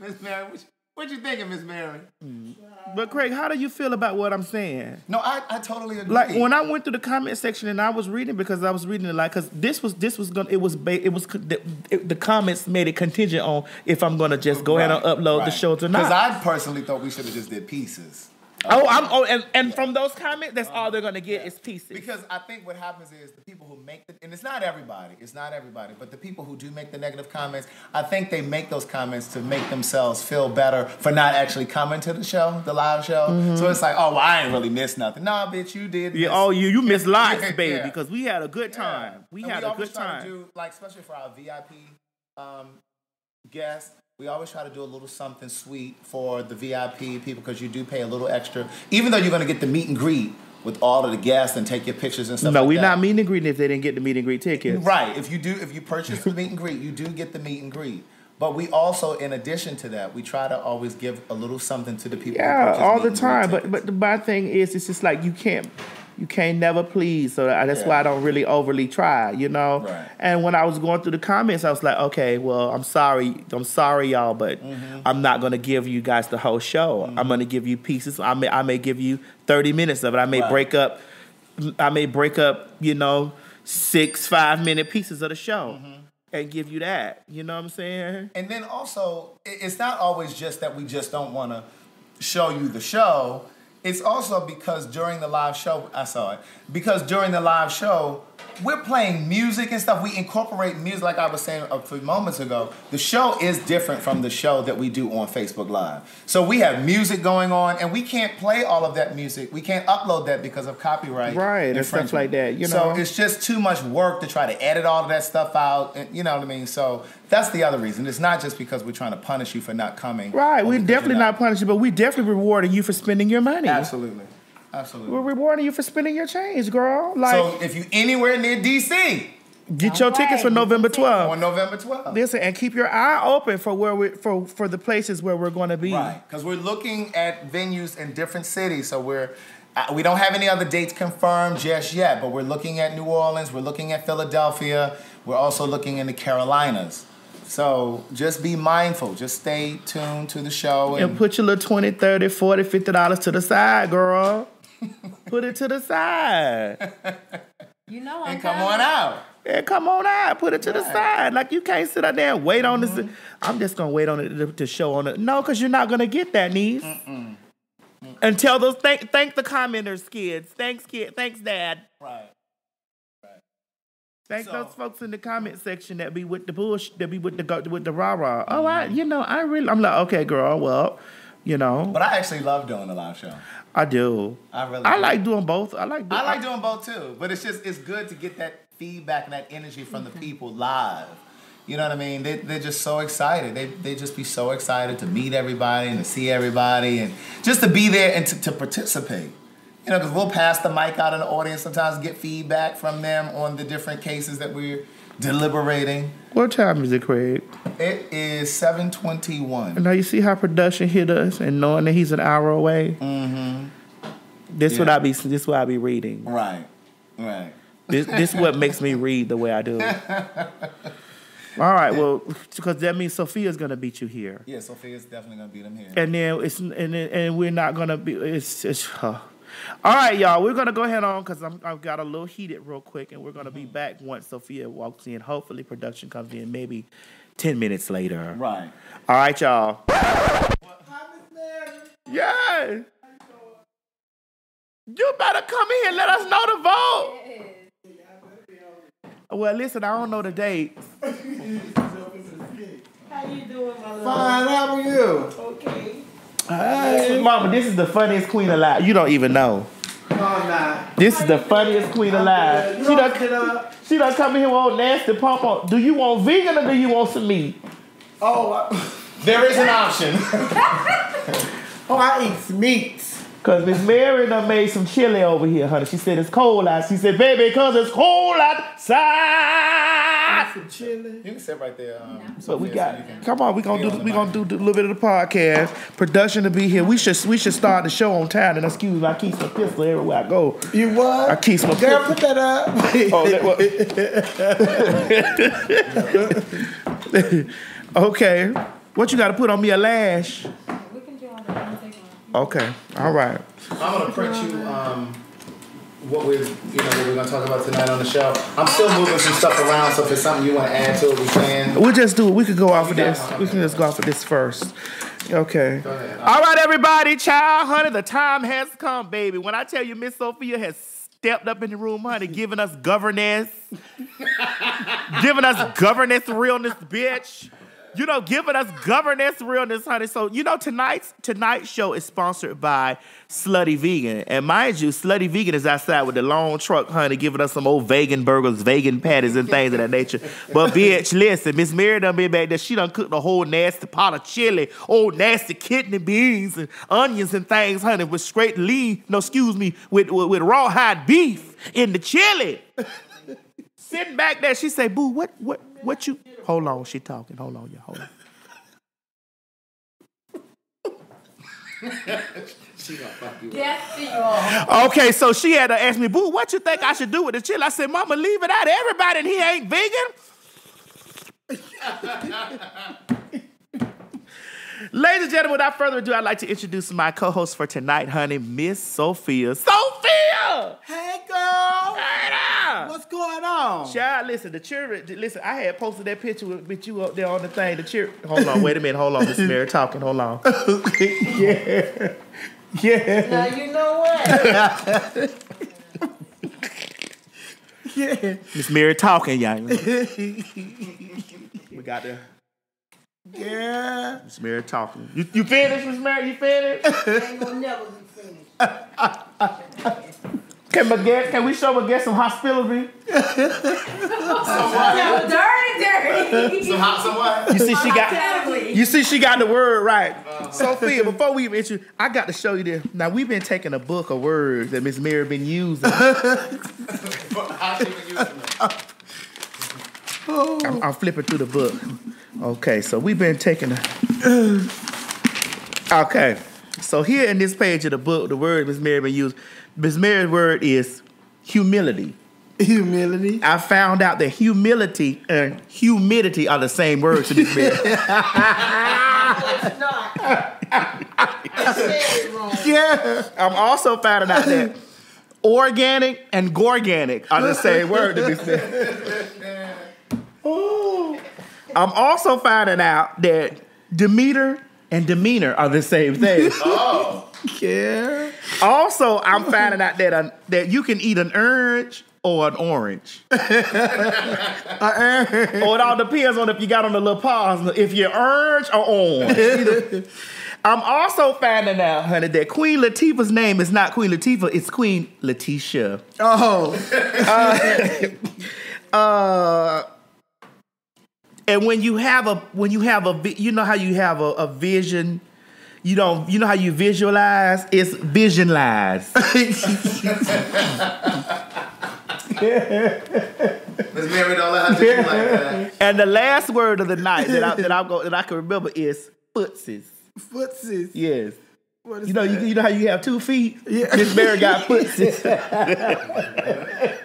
Speaker 2: Miss Mary, what you, what you thinking, Miss Mary? Mm.
Speaker 1: But Craig, how do you feel about what I'm saying?
Speaker 2: No, I, I totally agree.
Speaker 1: Like when I went through the comment section and I was reading because I was reading it like because this was this was gonna it was ba- it was the, it, the comments made it contingent on if I'm gonna just go ahead and upload the show or not. Because.
Speaker 2: I personally thought we should have just did pieces.
Speaker 1: Oh, I'm oh and, and from those comments, that's all they're gonna get is pieces.
Speaker 2: Because I think what happens is the people who make the, and it's not everybody, it's not everybody, but the people who do make the negative comments, I think they make those comments to make themselves feel better for not actually coming to the show, the live show. So it's like, oh, well, I ain't really missed nothing. Nah, bitch, you did.
Speaker 1: Mm-hmm. yeah,
Speaker 2: miss-
Speaker 1: oh you you missed lots,
Speaker 2: Yeah,
Speaker 1: baby,
Speaker 2: yeah.
Speaker 1: because we had a good time. We
Speaker 2: And
Speaker 1: had a
Speaker 2: always
Speaker 1: good time.
Speaker 2: do, like, especially for our VIP um, guests, we always try to do a little something sweet for the VIP people because you do pay a little extra, even though you're going to get the meet and greet with all of the guests and take your pictures and stuff.
Speaker 1: no,
Speaker 2: like
Speaker 1: we're
Speaker 2: that.
Speaker 1: not meet and greeting if they didn't get the meet and greet tickets.
Speaker 2: Right. If you do, if you purchase the meet and greet, you do get the meet and greet. But we also, in addition to that, we try to always give a little something to the people.
Speaker 1: Yeah, all the time. But but the bad thing is, it's just like you can't you can't never please. So that's why I don't really overly try, you know.
Speaker 2: Right.
Speaker 1: And when I was going through the comments, I was like, okay, well, I'm sorry, I'm sorry, y'all, but
Speaker 2: Mm-hmm.
Speaker 1: I'm not gonna give you guys the whole show. I'm gonna give you pieces. I may I may give you 30 minutes of it. I may
Speaker 2: Right.
Speaker 1: break up. I may break up, you know, six five minute pieces of the show.
Speaker 2: Mm-hmm.
Speaker 1: And give you that, you know what I'm saying?
Speaker 2: And then also, it's not always just that we just don't want to show you the show. It's also because during the live show, I saw it, because during the live show, we're playing music and stuff. We incorporate music, like I was saying a few moments ago. The show is different from the show that we do on Facebook Live. So we have music going on, and we can't play all of that music. We can't upload that because of copyright.
Speaker 1: Right, and stuff like that, you
Speaker 2: So it's just too much work to try to edit all of that stuff out. And, you know what I mean? So that's the other reason. It's not just because we're trying to punish you for not coming.
Speaker 1: Right. We're definitely
Speaker 2: you're
Speaker 1: not punishing, you, but we definitely rewarding you for spending your money.
Speaker 2: Absolutely. Absolutely.
Speaker 1: We're rewarding you for spending your change, girl. Like,
Speaker 2: so if you anywhere near DC
Speaker 1: get your tickets for November 12th.
Speaker 2: on November 12th.
Speaker 1: Listen, and keep your eye open for where we for for the places where we're going to be.
Speaker 2: Right, because we're looking at venues in different cities. So we're uh, we don't have any other dates confirmed just yet, but we're looking at New Orleans. We're looking at Philadelphia. We're also looking in the Carolinas. So just be mindful. Just stay tuned to the show.
Speaker 1: And
Speaker 2: And,
Speaker 1: put your little 20, 30, 40, 50 dollars to the side, girl. Put it to the side.
Speaker 3: You know I'm
Speaker 2: and come
Speaker 3: coming.
Speaker 2: on out.
Speaker 1: Yeah, come on out. Put it to the side. Like you can't sit out there and wait on this. I'm just gonna wait on it to, to show on it. No, because you're not gonna get that, niece. And tell those thank thank the commenters, kids. Thanks, kid. Thanks, dad.
Speaker 2: Right.
Speaker 1: Thank
Speaker 2: So-
Speaker 1: those folks in the comment section that be with the bush, that be with the with the rah rah. Oh, I, you know, I really, I'm like, okay, girl. Well, you know,
Speaker 2: But I actually love doing the live show.
Speaker 1: I do.
Speaker 2: I really
Speaker 1: I
Speaker 2: do.
Speaker 1: like doing both. I like. Do,
Speaker 2: I like doing both too, but it's just it's good to get that feedback and that energy from the people live. You know what I mean? They they're just so excited. They they just be so excited to meet everybody and to see everybody and just to be there and to, to participate. You know, because we'll pass the mic out in the audience sometimes, get feedback from them on the different cases that we're deliberating.
Speaker 1: What time is it, Craig?
Speaker 2: It is seven twenty one.
Speaker 1: Now you see how production hit us, and knowing that he's an hour away. Mm-hmm. This what
Speaker 2: Yeah.
Speaker 1: I be. This what I be reading.
Speaker 2: Right, right.
Speaker 1: This this what makes me read the way I do. All right, well, because that means Sophia's gonna beat you here,
Speaker 2: Yeah, Sophia's definitely gonna beat them here.
Speaker 1: and then it's and then- and we're not gonna be. It's it's. Uh. All right, y'all, we're gonna go ahead on because I've got a little heated real quick, and we're gonna be mm-hmm. back once Sophia walks in. Hopefully, production comes in maybe ten minutes later.
Speaker 2: Right.
Speaker 1: All right, y'all. Yeah. You better come in and let us know the vote. Well, listen, I don't know the date.
Speaker 4: How you doing, my love?
Speaker 2: Fine. How are you?
Speaker 4: Okay.
Speaker 1: Mama, this is the funniest queen alive. You don't even know.
Speaker 4: Nah.
Speaker 1: This is the funniest queen alive. She done, she done come in here with old nasty pump on. Do you want vegan or do you want some meat?
Speaker 5: Oh, I,
Speaker 2: There is an option.
Speaker 5: oh, I eat meats.
Speaker 1: Cause Miss Mary done made some chili over here, honey. She said it's cold out. She said, baby, cause it's cold outside.
Speaker 5: Some chili.
Speaker 2: You can sit right there. Um,
Speaker 1: But we
Speaker 2: yeah,
Speaker 1: got.
Speaker 2: so
Speaker 1: Come on, we gonna do.
Speaker 2: on the
Speaker 1: We gonna do, do a little bit of the podcast. Production to be here. We should. We should start the show on time. And excuse me, I keep my pistol everywhere I go.
Speaker 5: You what?
Speaker 1: I keep my
Speaker 5: Girl,
Speaker 1: pistol.
Speaker 5: put that up.
Speaker 1: Oh, that, well- okay. What you got to put on me a lash?
Speaker 3: We can do all that. I'll take one.
Speaker 1: Okay. All right.
Speaker 2: I'm gonna print you um, what we're you know what we're gonna talk about tonight on the show. I'm still moving some stuff around, so if it's something you want to add to it, we can.
Speaker 1: We'll just do it. We could go off of this. We can just go off of this first. Okay. All right, everybody, child, honey, the time has come, baby. When I tell you Miss Sophia has stepped up in the room, honey, giving us governance, giving us governance realness, bitch. You know, giving us governance realness, honey. So, you know, tonight's tonight's show is sponsored by Slutty Vegan. And mind you, Slutty Vegan is outside with the long truck, honey, giving us some old vegan burgers, vegan patties, and things of that nature. But bitch, listen, Miss Mary done been back there. She done cooked a whole nasty pot of chili, old nasty kidney beans and onions and things, honey, with straight lean, no, excuse me, with, with, with rawhide beef in the chili. Sitting back there, she say, "Boo, what, what, what you?" Hold on, she talking. Hold on, y'all. Hold on. Okay, so she had to ask me, "Boo, what you think I should do with the chili?" I said, "Mama, leave it out. Everybody in here ain't vegan." Ladies and gentlemen, without further ado, I'd like to introduce my co-host for tonight, honey, Miss Sophia. Sophia!
Speaker 5: Hey, girl.
Speaker 1: Hey now!
Speaker 5: What's going on?
Speaker 1: Child, listen, the children, listen, I had posted that picture with, with you up there on the thing. The cheer. Hold on, wait a minute, hold on, Miss Mary talking, hold on. yeah. Yeah.
Speaker 4: Now you know what?
Speaker 5: Yeah.
Speaker 1: Miss Mary talking, y'all. we got the
Speaker 5: Yeah.
Speaker 1: Miss Mary talking. You, you finished, Miss Mary? You finished?
Speaker 4: Ain't gonna never be finished.
Speaker 1: Can my guest, can we show my guest some hospitality?
Speaker 3: Dirty, dirty.
Speaker 2: Some hot, some what?
Speaker 1: You see, she got. You see, she got the word right. Uh-huh. Sophia, before we even introduce, I got to show you this. Now we've been taking a book of words that Miss Mary been using.
Speaker 2: How's she been using it?
Speaker 1: I'm, I'm flipping through the book. Okay, so we've been taking a. Okay, so here in this page of the book, the word Miss Mary been used. Miss Mary's word is humility.
Speaker 5: Humility.
Speaker 1: I found out that humility and humidity are the same words to Miss Mary.
Speaker 4: It's not. I said it wrong.
Speaker 5: Yeah.
Speaker 1: I'm also finding out that organic and gorganic are the same word to Miss Mary. I'm also finding out that Demeter and demeanor are the same thing. oh.
Speaker 5: Yeah.
Speaker 1: also, I'm finding out that uh, that you can eat an orange or an orange. or it all depends on if you got on the little pause, if you're orange or orange. I'm also finding out, honey, that Queen Latifah's name is not Queen Latifah, it's Queen Letitia.
Speaker 5: Oh.
Speaker 1: Uh, and when you have a when you have a you know how you have a, a vision, you don't you know how you visualize? It's visionlize.
Speaker 2: Miss Mary don't let her do like that.
Speaker 1: and the last word of the night that I that I go that I can remember is footsies.
Speaker 5: Footsies.
Speaker 1: Yes.
Speaker 5: What is
Speaker 1: You know, you, you know how you have two feet?
Speaker 5: Yeah.
Speaker 1: Miss Mary got footsies.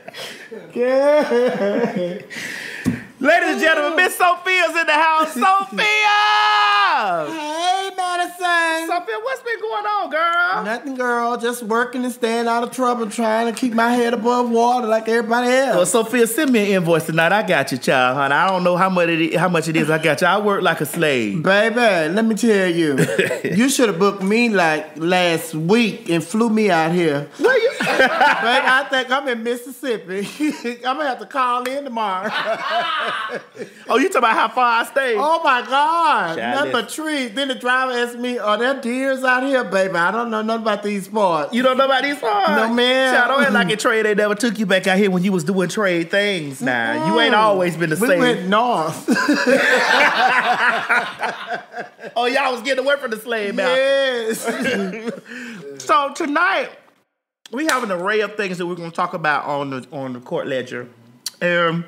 Speaker 5: Yeah.
Speaker 1: Ladies and gentlemen, Miss Sophia's in the house. Sophia!
Speaker 5: Hey, Madison.
Speaker 1: Sophia, what's been going on, girl?
Speaker 5: Nothing, girl. Just working and staying out of trouble, trying to keep my head above water like everybody else. Well.
Speaker 1: Sophia, send me an invoice tonight. I got you, child, honey. I don't know how much it is, how much it is. I got you. I work like a slave.
Speaker 5: Baby, let me tell you, you should have booked me like last week and flew me out here.
Speaker 1: Where you?
Speaker 5: I think I'm in Mississippi. I'm gonna have to call in tomorrow.
Speaker 1: Oh, you talking about how far I stay?
Speaker 5: Oh my God!
Speaker 1: Child,
Speaker 5: nothing but trees. Then the driver asked me, "Are there deers out here, baby?" I don't know nothing about these parts.
Speaker 1: You don't know about these parts?
Speaker 5: No, ma'am.
Speaker 1: Child, don't act like a trade they never took you back out here when you was doing trade things. Nah, you ain't always been the
Speaker 5: we
Speaker 1: same.
Speaker 5: went north.
Speaker 1: oh, y'all was getting away from the slave mouth.
Speaker 5: yes.
Speaker 1: So tonight we have an array of things that we're going to talk about on the on the court ledger. Um,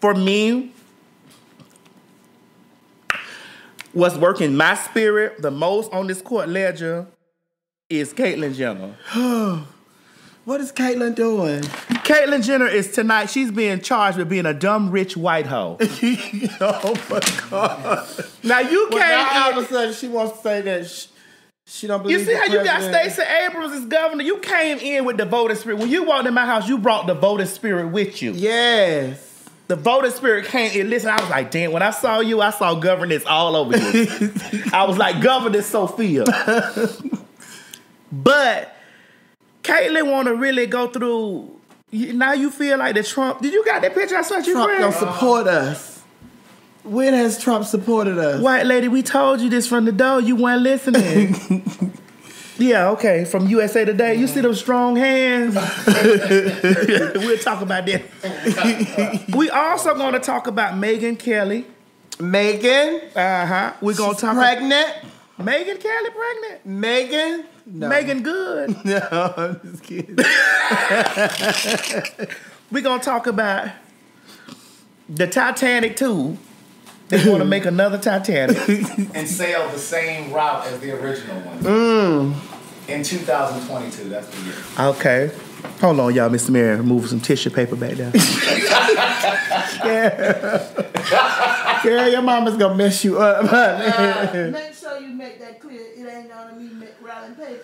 Speaker 1: for me, what's working my spirit the most on this court ledger is Caitlyn Jenner.
Speaker 5: what is Caitlyn doing?
Speaker 1: Caitlyn Jenner is tonight. She's being charged with being a dumb rich white hoe.
Speaker 5: oh my God!
Speaker 1: Now you
Speaker 5: Well, now all of a sudden she wants to say that she, she don't believe.
Speaker 1: You see how you got
Speaker 5: president-
Speaker 1: Stacey Abrams as governor? You came in with the voting spirit. When you walked in my house, you brought the voting spirit with you.
Speaker 5: Yes.
Speaker 1: The voting spirit came in. Listen, I was like, damn, when I saw you, I saw governance all over you. I was like, governance Sophia. but Caitlyn want to really go through. Now you feel like the Trump. Did you got that picture I sent you,
Speaker 5: Trump
Speaker 1: friend?
Speaker 5: don't support us. When has Trump supported us?
Speaker 1: White lady, we told you this from the door. You weren't listening. yeah, okay. From USA Today, you see them strong hands. we'll talk about that. we also going to talk about Megyn Kelly.
Speaker 5: Megyn,
Speaker 1: Uh huh. We're gonna talk.
Speaker 5: pregnant.
Speaker 1: Megyn Kelly pregnant.
Speaker 5: Megan, no.
Speaker 1: Meagan Good.
Speaker 5: No, I'm just kidding.
Speaker 1: We're gonna talk about the Titanic too. They want to make another Titanic.
Speaker 2: and sail the same route as the original one.
Speaker 1: Mm.
Speaker 2: In 2022, that's the year.
Speaker 1: Okay. Hold on, y'all. Mr. Mayor, move some tissue paper back there.
Speaker 5: yeah, your mama's gonna mess you up.
Speaker 4: Uh, make sure you make that clear. It ain't on me make rolling paper.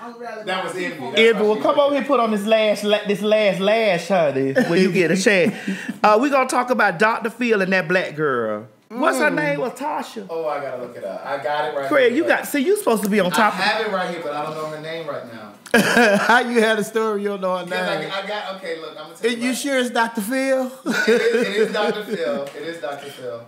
Speaker 4: I'm rolling
Speaker 2: That was
Speaker 4: paper.
Speaker 2: envy.
Speaker 1: Edward, well, come over here, put on this last, la- this last lash, honey, when you get a chance. Uh, we're gonna talk about Dr. Phil and that black girl. What's her mm. name? Was Tasha?
Speaker 2: Oh, I gotta look it up. I got it right
Speaker 1: Craig,
Speaker 2: here.
Speaker 1: you got. See, you supposed to be on top.
Speaker 2: I
Speaker 1: top.
Speaker 2: have it right here, but I don't know her name right now.
Speaker 5: How you had a story you don't know her
Speaker 2: Because I,
Speaker 5: name?
Speaker 2: I got, okay, look, I'm gonna tell
Speaker 5: Are
Speaker 2: you.
Speaker 5: you sure it's Dr. Phil?
Speaker 2: It is, it is Dr. Phil. It is Dr. Phil.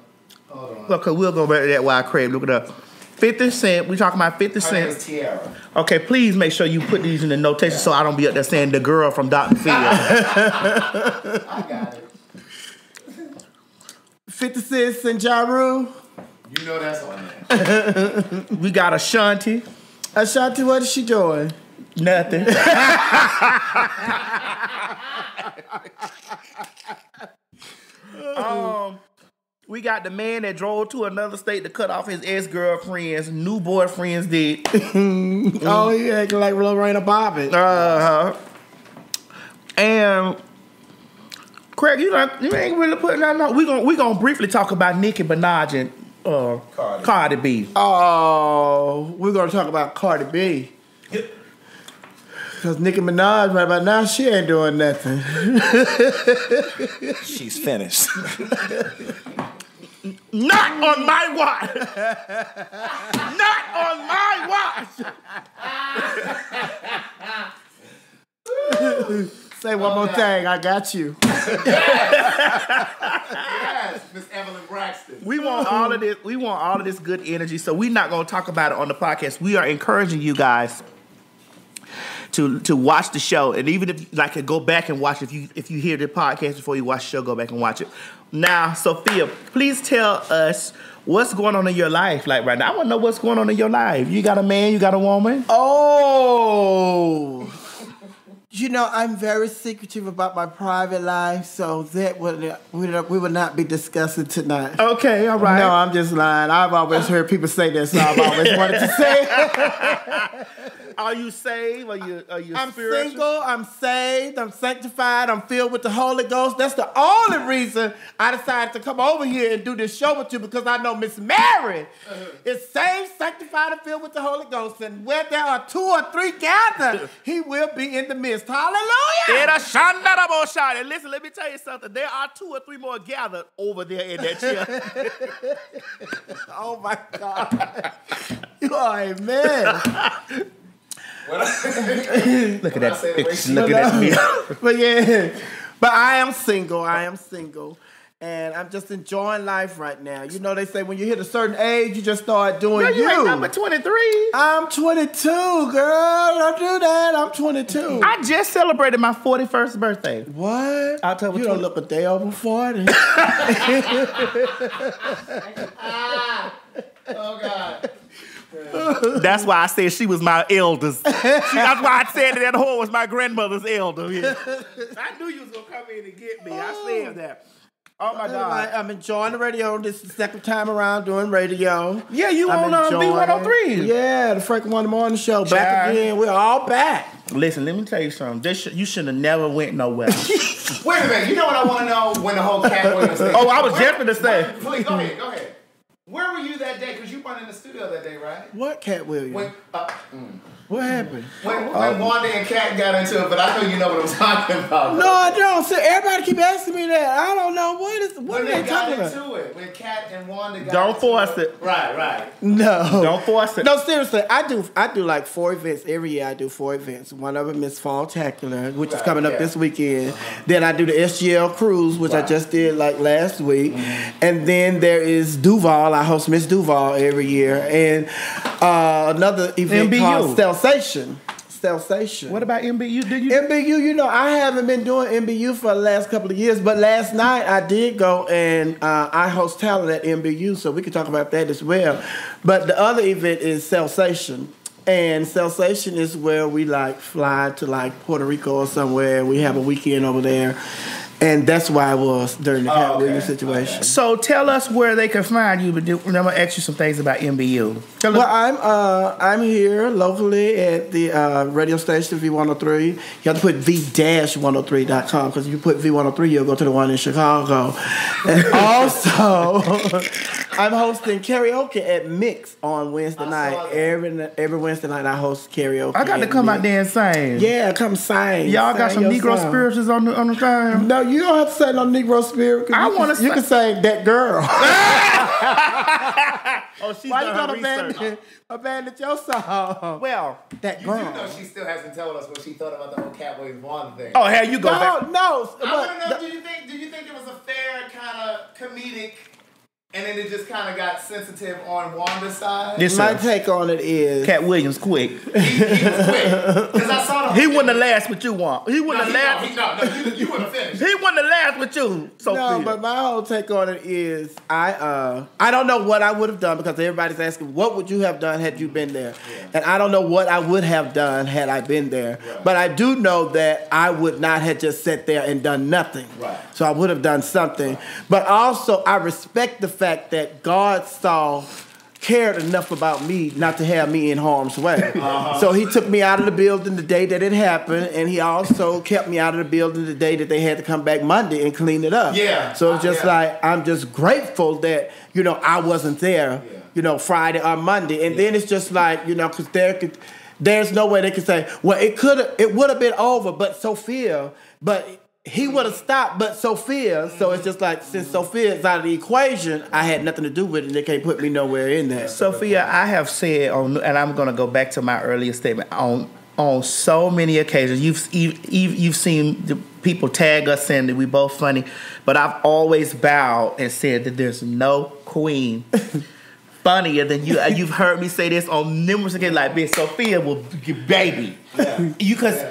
Speaker 2: Hold on.
Speaker 1: Okay, we'll go back to that while Craig look it up. 50 Cent, we talking about 50
Speaker 2: Her name
Speaker 1: cents.
Speaker 2: Tiara.
Speaker 1: Okay, please make sure you put these in the notation so I don't be up there saying the girl from Dr. Phil.
Speaker 2: I got it.
Speaker 5: 50 Cent and Ja Rule.
Speaker 2: You know that's on there.
Speaker 1: we got Ashanti.
Speaker 5: Ashanti, what is she doing?
Speaker 1: Nothing. um, we got the man that drove to another state to cut off his ex girlfriend's new boyfriend's dick.
Speaker 5: Oh, he acting like Lorena Bobbitt.
Speaker 1: Uh huh. And Craig, you not you ain't really putting that on. We gonna we gonna briefly talk about Nicki Minaj and uh,
Speaker 2: Cardi.
Speaker 1: Cardi B.
Speaker 5: Oh, we're gonna talk about Cardi B. Cause Nicki Minaj right about now she ain't doing nothing.
Speaker 6: She's finished.
Speaker 1: Not on my watch. Not on my watch.
Speaker 5: Say one more oh, thing, I got you.
Speaker 2: Yes, Miss Evelyn Braxton.
Speaker 1: We want all of this. We want all of this good energy. So we're not going to talk about it on the podcast. We are encouraging you guys to to watch the show, and even if like go back and watch if you if you hear the podcast before you watch the show, go back and watch it. Now, Sophia, please tell us what's going on in your life, like right now. I want to know what's going on in your life. You got a man, you got a woman.
Speaker 5: Oh. You know, I'm very secretive about my private life, so that would we would- not be discussing tonight.
Speaker 1: Okay, all right.
Speaker 5: No, I'm just lying. I've always heard people say this, so I've always wanted to say.
Speaker 1: Are you saved? Are you are you
Speaker 5: I'm
Speaker 1: spiritual?
Speaker 5: single, I'm saved, I'm sanctified, I'm filled with the Holy Ghost. That's the only reason I decided to come over here and do this show with you because I know Miss Mary uh-huh. is saved, sanctified, and filled with the Holy Ghost. And where there are two or three gathered, he will be in the midst. Hallelujah.
Speaker 1: Era shandarabosha. And listen, let me tell you something. There are two or three more gathered over there in that chair.
Speaker 5: Oh my God. you are a man.
Speaker 1: Look at
Speaker 2: I
Speaker 1: that
Speaker 2: say
Speaker 1: bitch
Speaker 2: racial-
Speaker 1: looking at me.
Speaker 5: but yeah, but I am single. I am single. And I'm just enjoying life right now. You know, they say when you hit a certain age, you just start doing
Speaker 1: Girl, you
Speaker 5: you.
Speaker 1: ain't number 23.
Speaker 5: I'm 22, girl. Don't do that. I'm 22.
Speaker 1: I just celebrated my 41st birthday.
Speaker 5: what?
Speaker 1: i October
Speaker 5: you you
Speaker 1: don't
Speaker 5: look a day over 40.
Speaker 2: Oh God.
Speaker 1: That's why I said she was my eldest. She- that's why I said that that whore was my grandmother's elder. Yeah. I knew you was gonna come in and get me. I said that. Oh my god.
Speaker 5: I'm enjoying the radio. This is the second time around doing radio.
Speaker 1: Yeah, you
Speaker 5: I'm
Speaker 1: on um,
Speaker 5: V103. Yeah, the Frank One Morning Show. Back
Speaker 1: Child.
Speaker 5: again. We're all back.
Speaker 1: Listen, let me tell you something. This sh- you should have never went nowhere.
Speaker 2: Wait a minute. You know what I want to know when the whole Katt Williams.
Speaker 1: Oh, I was
Speaker 2: Where-
Speaker 1: just gonna say.
Speaker 2: where- Please go ahead. Go ahead. Where were you that day? Because you weren't in the studio that day, right?
Speaker 5: What, Katt Williams?
Speaker 2: When uh,
Speaker 5: what happened?
Speaker 2: when, when Wanda and Katt got into it, but I know you know what I'm talking about.
Speaker 5: No, I don't. See, everybody keep asking me that. I don't know what is what
Speaker 2: When
Speaker 5: are
Speaker 2: they
Speaker 5: they
Speaker 2: got
Speaker 5: talking about.
Speaker 2: it, when Katt and Wanda got
Speaker 1: Don't
Speaker 2: into
Speaker 1: force it.
Speaker 2: Right, right.
Speaker 5: No,
Speaker 1: Don't force it.
Speaker 5: No, seriously, I do. I do like four events every year. I do four events. One of them is Fall Tacular, which is
Speaker 2: Right,
Speaker 5: coming up
Speaker 2: yeah.
Speaker 5: this weekend. Then I do the SGL Cruise, which I just did like last week. And then there is Duval. I host Miss Duval every year, and uh, another event
Speaker 1: MBU.
Speaker 5: called Stelsation. Stelsation.
Speaker 1: What about MBU? Did you?
Speaker 5: MBU, you know, I haven't been doing MBU for the last couple of years, but last night I did go and uh, I host talent at MBU, so we could talk about that as well. But the other event is Sensation. And Sensation is where we like fly to like Puerto Rico or somewhere, we have a weekend over there. And that's why I was during the Katt
Speaker 2: okay.
Speaker 5: Williams situation.
Speaker 1: so tell us where they can find you. But I'm gonna ask you some things about MBU. Tell
Speaker 5: Well,
Speaker 1: us.
Speaker 5: I'm uh, I'm here locally at the uh, radio station V103. You have to put v-103.com because if you put V103, you'll go to the one in Chicago. And also, I'm hosting karaoke at Mix on Wednesday
Speaker 2: I
Speaker 5: night. Every every Wednesday night, I host karaoke.
Speaker 1: I got to
Speaker 5: at
Speaker 1: come out there and sing.
Speaker 5: Yeah, come sing.
Speaker 1: Y'all got some Negro
Speaker 5: song.
Speaker 1: spirituals on the on the thing.
Speaker 5: No, you don't have to say no Negro spirit. 'cause
Speaker 1: I
Speaker 5: you
Speaker 1: wanna
Speaker 5: You can say that girl.
Speaker 1: Oh, she's
Speaker 5: Why you gonna abandon, abandon your song?
Speaker 1: Well,
Speaker 5: that girl.
Speaker 2: You
Speaker 5: girl.
Speaker 2: do know she still hasn't told us what she thought about the whole Katt Williams Wanda thing.
Speaker 1: oh, hell, you go
Speaker 5: No,
Speaker 1: back.
Speaker 5: no.
Speaker 2: I want to know.
Speaker 5: But
Speaker 2: do you think? Do you think it was a fair kind of comedic, and then it just kind of got sensitive on Wanda's side?
Speaker 1: This
Speaker 5: my take on it is
Speaker 1: Katt Williams quick.
Speaker 2: he, he was quick because I saw the.
Speaker 1: He wouldn't have last with you, want. He wouldn't
Speaker 2: he,
Speaker 1: have
Speaker 2: no,
Speaker 1: last.
Speaker 2: he, no, no, you, you wouldn't have finished.
Speaker 1: He wouldn't have last with you. So
Speaker 5: no, but my whole take on it is I uh I don't know what I would have done because everybody's asking what would you have done had you been there, and I don't know what I would have done had I been there. But I do know that I would not have just sat there and done nothing.
Speaker 2: Right.
Speaker 5: So I would have done something. But also I respect the fact that God saw. Cared enough about me not to have me in harm's way. Uh-huh. So he took me out of the building the day that it happened, and he also kept me out of the building the day that they had to come back Monday and clean it up.
Speaker 2: Yeah.
Speaker 5: So it's just
Speaker 2: Yeah.
Speaker 5: like I'm just grateful that you know I wasn't there,
Speaker 2: Yeah.
Speaker 5: you know, Friday or Monday, and then it's just like you know because there could, there's no way they could say, well, it could have, it would have been over, but Sophia, but he would have stopped, but Sophia. So it's just like since Sophia is out of the equation, I had nothing to do with it. and They can't put me nowhere in that.
Speaker 1: Sophia, I have said on, and I'm going to go back to my earlier statement on on so many occasions. You've you've, you've seen the people tag us saying that we both funny, but I've always bowed and said that there's no queen. Funnier than you. You've heard me say this on numerous occasions. Like, bitch, Sophia will, baby, you because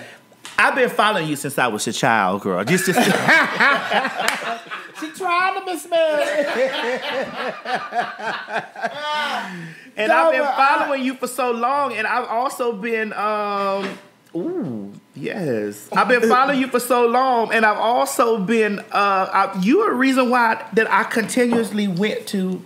Speaker 1: I've been following you since I was a child, girl. Just, just
Speaker 5: She tried to miss me.
Speaker 1: And
Speaker 5: No,
Speaker 1: I've been
Speaker 5: I-
Speaker 1: following you for so long, and I've also been, um, ooh, yes, I've been following you for so long, and I've also been, uh, I, you are a reason why that I continuously went to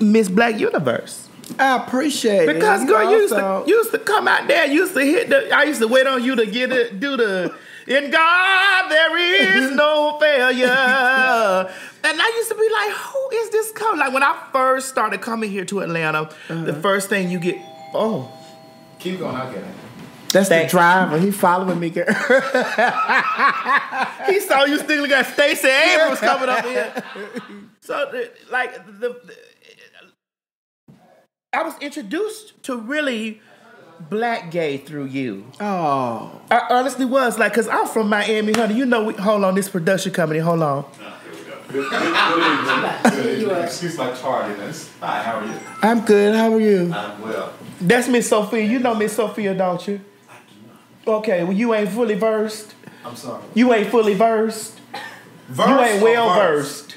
Speaker 1: Miss Black Universe
Speaker 5: I appreciate it.
Speaker 1: because, girl, you used to you used to come out there, you used to hit the, I used to wait on you to get it, do the. In God there is no failure. And I used to be like, who is this coming? Like when I first started coming here to Atlanta, the uh-huh. first thing you get, oh,
Speaker 2: Keep going. I'll get it.
Speaker 5: That's
Speaker 1: Thank-
Speaker 5: the driver. He following me, girl.
Speaker 1: he saw you still got Stacey Abrams coming up here. So like the, the I was introduced to really black gay through you.
Speaker 5: Oh.
Speaker 1: I honestly was like, cause I'm from Miami, honey. You know, we, hold on, this production company. Hold on.
Speaker 6: Good, good, good evening. Good evening. Excuse my tardiness. Hi, how are you?
Speaker 5: I'm good. How are you?
Speaker 6: I'm well.
Speaker 1: That's Miss Sophia. You know Miss Sophia, don't you? I do not. Okay, well you ain't fully versed.
Speaker 2: I'm sorry.
Speaker 1: You ain't fully versed.
Speaker 2: Verse
Speaker 1: you ain't well
Speaker 2: verse?
Speaker 1: versed.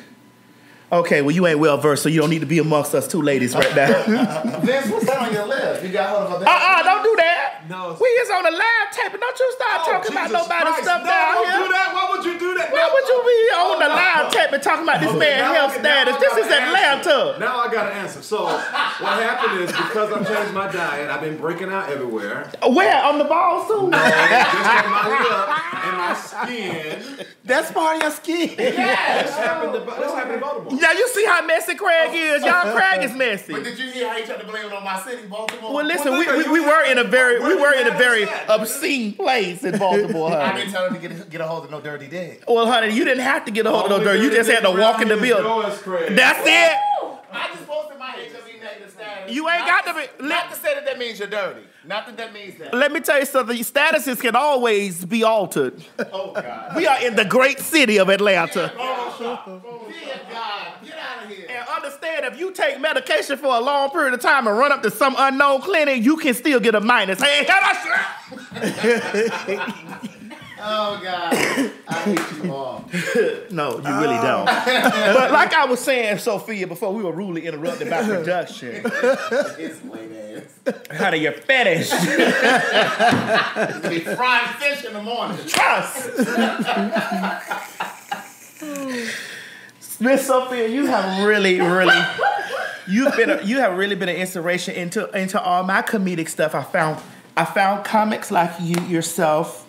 Speaker 1: Okay, well you ain't well versed, so you don't need to be amongst us two ladies right now.
Speaker 2: Vince, what's that on your lip? You got hold of a
Speaker 1: Uh-uh, don't do that.
Speaker 6: No.
Speaker 1: We is on a live tape, and don't you start oh, talking about nobody's stuff
Speaker 6: no,
Speaker 1: down
Speaker 6: don't
Speaker 1: here.
Speaker 6: do that. Why would you do that?
Speaker 1: Why would you be on the live tape and talking about this
Speaker 6: Okay,
Speaker 1: man's
Speaker 6: now
Speaker 1: health status? This
Speaker 6: gotta
Speaker 1: is
Speaker 6: answer.
Speaker 1: Atlanta.
Speaker 6: Now I got to answer. So what happened is because I've changed my diet, I've been breaking out everywhere.
Speaker 1: Where? On the ball soon?
Speaker 6: And just on my lip and my skin.
Speaker 5: That's part of your skin.
Speaker 6: This happened. To, this happened in Baltimore.
Speaker 1: Now you see how messy Craig is. Y'all, Craig is messy.
Speaker 2: But did you hear how he tried to blame it on my city, Baltimore?
Speaker 1: Well, listen,
Speaker 6: Well,
Speaker 1: we, we, we were in a very we
Speaker 6: Where
Speaker 1: were
Speaker 6: you
Speaker 1: in a very obscene place in Baltimore,
Speaker 2: I didn't tell him to get, get a hold of no dirty dick.
Speaker 1: Well, honey, you didn't have to get a hold of no oh,
Speaker 6: Only
Speaker 1: dirt. You just had to walk in the
Speaker 6: around here is
Speaker 1: building.
Speaker 6: yours, Craig.
Speaker 1: That's it.
Speaker 2: I just posted my HIV negative status.
Speaker 1: You ain't
Speaker 2: Not
Speaker 1: got to be-
Speaker 2: Not to say that that means you're dirty. Not that that means that.
Speaker 1: Let me tell you something. Statuses can always be altered.
Speaker 2: Oh, God.
Speaker 1: We are in the great city of Atlanta.
Speaker 2: Dear God, get out of here.
Speaker 1: And understand if you take medication for a long period of time and run up to some unknown clinic, you can still get a minus. Hey,
Speaker 2: Oh, God. I hate you all.
Speaker 1: no, you really um, don't. but like I was saying, Sophia, before we were rudely interrupted by production,
Speaker 2: It's late ass.
Speaker 1: how do your fetish
Speaker 2: Be frying fish in the morning.
Speaker 1: trust? Miss Sophia, you have really, really, you've been, a, you have really been an inspiration into into all my comedic stuff. I found, I found comics like you yourself,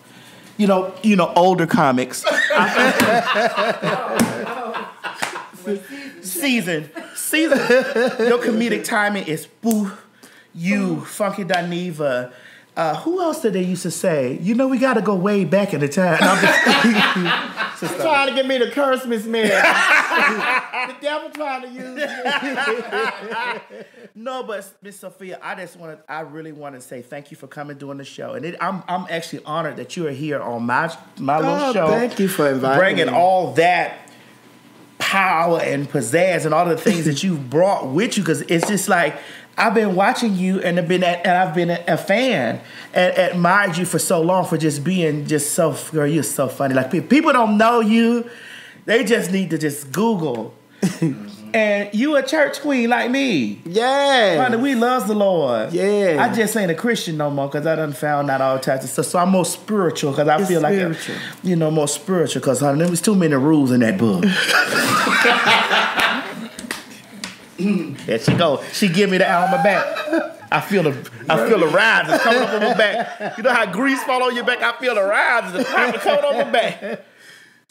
Speaker 1: you know, you know, older comics. Oh, oh, oh. season, season. Your comedic timing is boo. You, Funky Dineva. Uh, who else did they used to say? You know, we got to go way back in the time. I'm just-
Speaker 5: trying to get me to curse Miss Mary. the devil trying to use me.
Speaker 1: No, but Miss Sophia, I just want to, I really want to say thank you for coming doing the show, and it, I'm, I'm actually honored that you are here on my, my little
Speaker 5: Oh,
Speaker 1: show.
Speaker 5: thank you for inviting
Speaker 1: bringing
Speaker 5: me.
Speaker 1: all that power and pizzazz and all the things that you've brought with you, because it's just like I've been watching you and I've been, and I've been a, a fan and admired you for so long for just being just so, girl, you're so funny. Like people don't know you, they just need to just Google. And you a church queen like me.
Speaker 5: Yeah.
Speaker 1: Honey, we loves the Lord.
Speaker 5: Yeah.
Speaker 1: I just ain't a Christian no more because I done found out all types of stuff. So I'm more spiritual because I
Speaker 5: You're
Speaker 1: feel like,
Speaker 5: spiritual.
Speaker 1: you know, more spiritual because, honey, there was too many rules in that book. there she go. She give me the out my back. I feel the I feel the rises coming up on my back. You know how grease fall on your back? I feel the rises coming up on my back.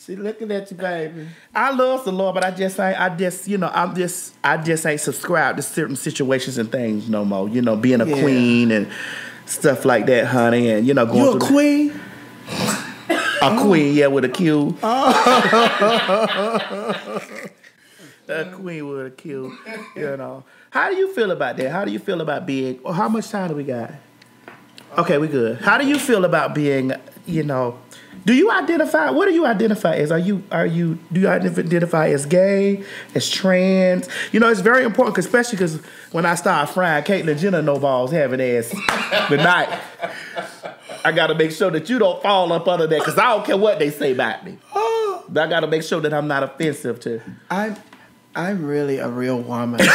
Speaker 5: She looking at you, baby.
Speaker 1: I love the Lord, but I just ain't, I just, you know, I'm just, I just ain't subscribed to certain situations and things no more. You know, being a
Speaker 5: Yeah.
Speaker 1: queen and stuff like that, honey, and you know, going
Speaker 5: You a queen?
Speaker 1: a queen, yeah, with a Q. Oh. a queen with a Q. You know, how do you feel about that? How do you feel about being? Or how much time do we got? Okay, we good. How do you feel about being? You know, do you identify? What do you identify as? Are you are you do you identify as gay, as trans? You know, it's very important, 'cause especially because when I start frying Caitlyn Jenner no balls having ass tonight. I gotta make sure that you don't fall up under that because I don't care what they say about me. Oh. But I gotta make sure that I'm not offensive to.
Speaker 5: I'm I'm really a real woman.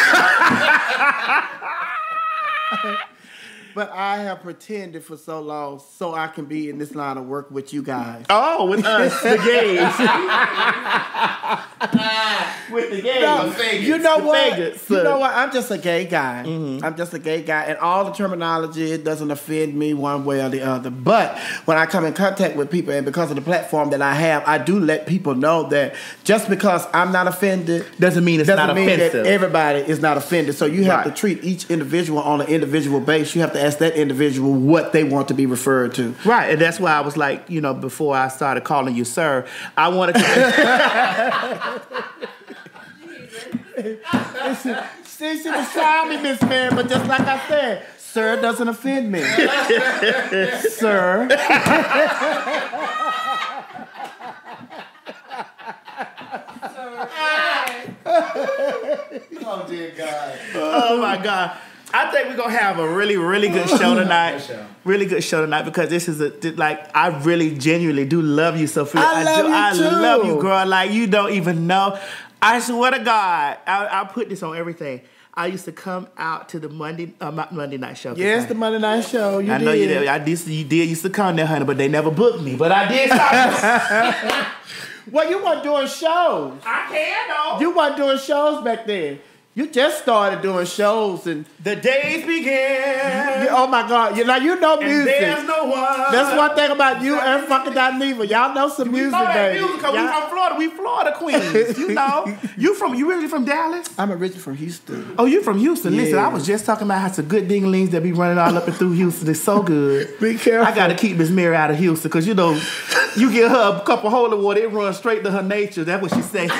Speaker 5: but I have pretended for so long so I can be in this line of work with you guys.
Speaker 1: Oh, with us, the gays. with the gays.
Speaker 5: No, you know
Speaker 1: The
Speaker 5: what?
Speaker 1: faggots,
Speaker 5: you know what? I'm just a gay guy. Mm-hmm. I'm just a gay guy, and all the terminology it doesn't offend me one way or the other. But when I come in contact with people, and because of the platform that I have, I do let people know that just because I'm not offended
Speaker 1: Doesn't mean it's
Speaker 5: doesn't
Speaker 1: not
Speaker 5: mean
Speaker 1: offensive.
Speaker 5: that everybody is not offended. So you have
Speaker 1: Right.
Speaker 5: to treat each individual on an individual base. You have to ask that individual what they want to be referred to.
Speaker 1: Right, and that's why I was like, you know, before I started calling you sir, I wanted to.
Speaker 5: See, she was trying me, Miss Mary, but just like I said, sir doesn't offend me. sir.
Speaker 2: Oh dear God.
Speaker 1: Oh my God. I think we're gonna have a really, really good show tonight.
Speaker 2: show.
Speaker 1: Really good show tonight because this is a like I really genuinely do love you, Sophia.
Speaker 5: I love
Speaker 1: do.
Speaker 5: you
Speaker 1: I love you, girl. Like you don't even know. I swear to God, I, I put this on everything. I used to come out to the Monday uh, Mo- Monday night show.
Speaker 5: Yes, the Monday night show. You
Speaker 1: I
Speaker 5: did.
Speaker 1: know you did. I did. You did used to come there, honey, but they never booked me. But I did. Stop.
Speaker 5: Well, you weren't doing shows.
Speaker 1: I can though.
Speaker 5: You weren't doing shows back then. You just started doing shows and
Speaker 1: the days begin.
Speaker 5: oh my God, you know you know
Speaker 1: And
Speaker 5: music.
Speaker 1: there's no one.
Speaker 5: That's one thing about you and fucking Dineva. Y'all know some music,
Speaker 1: know
Speaker 5: baby.
Speaker 1: music 'cause we from Florida. We Florida queens. You know. you from you really from Dallas?
Speaker 5: I'm originally from Houston.
Speaker 1: Oh, you from Houston. Listen, I was just talking about how some good dinglings that be running all up and through Houston. It's so good.
Speaker 5: Be careful.
Speaker 1: I gotta keep Miss Mary out of Houston because you know, you get her a cup of holy water, it runs straight to her nature. That's what she say.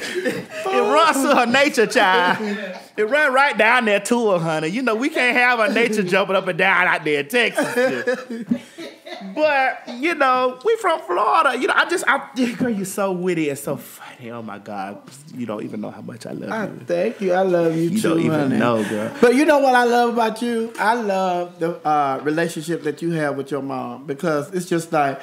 Speaker 1: It runs to her nature, child. It run right down there to her, honey. You know, we can't have our nature jumping up and down out there in Texas. but, you know, we from Florida. You know, I just, I, girl, you're so witty and so funny. Oh my God. You don't even know how much I love
Speaker 5: I
Speaker 1: you.
Speaker 5: thank you. I love you,
Speaker 1: You
Speaker 5: too,
Speaker 1: don't even
Speaker 5: honey.
Speaker 1: know, girl.
Speaker 5: But you know what I love about you? I love the uh, relationship that you have with your mom because it's just like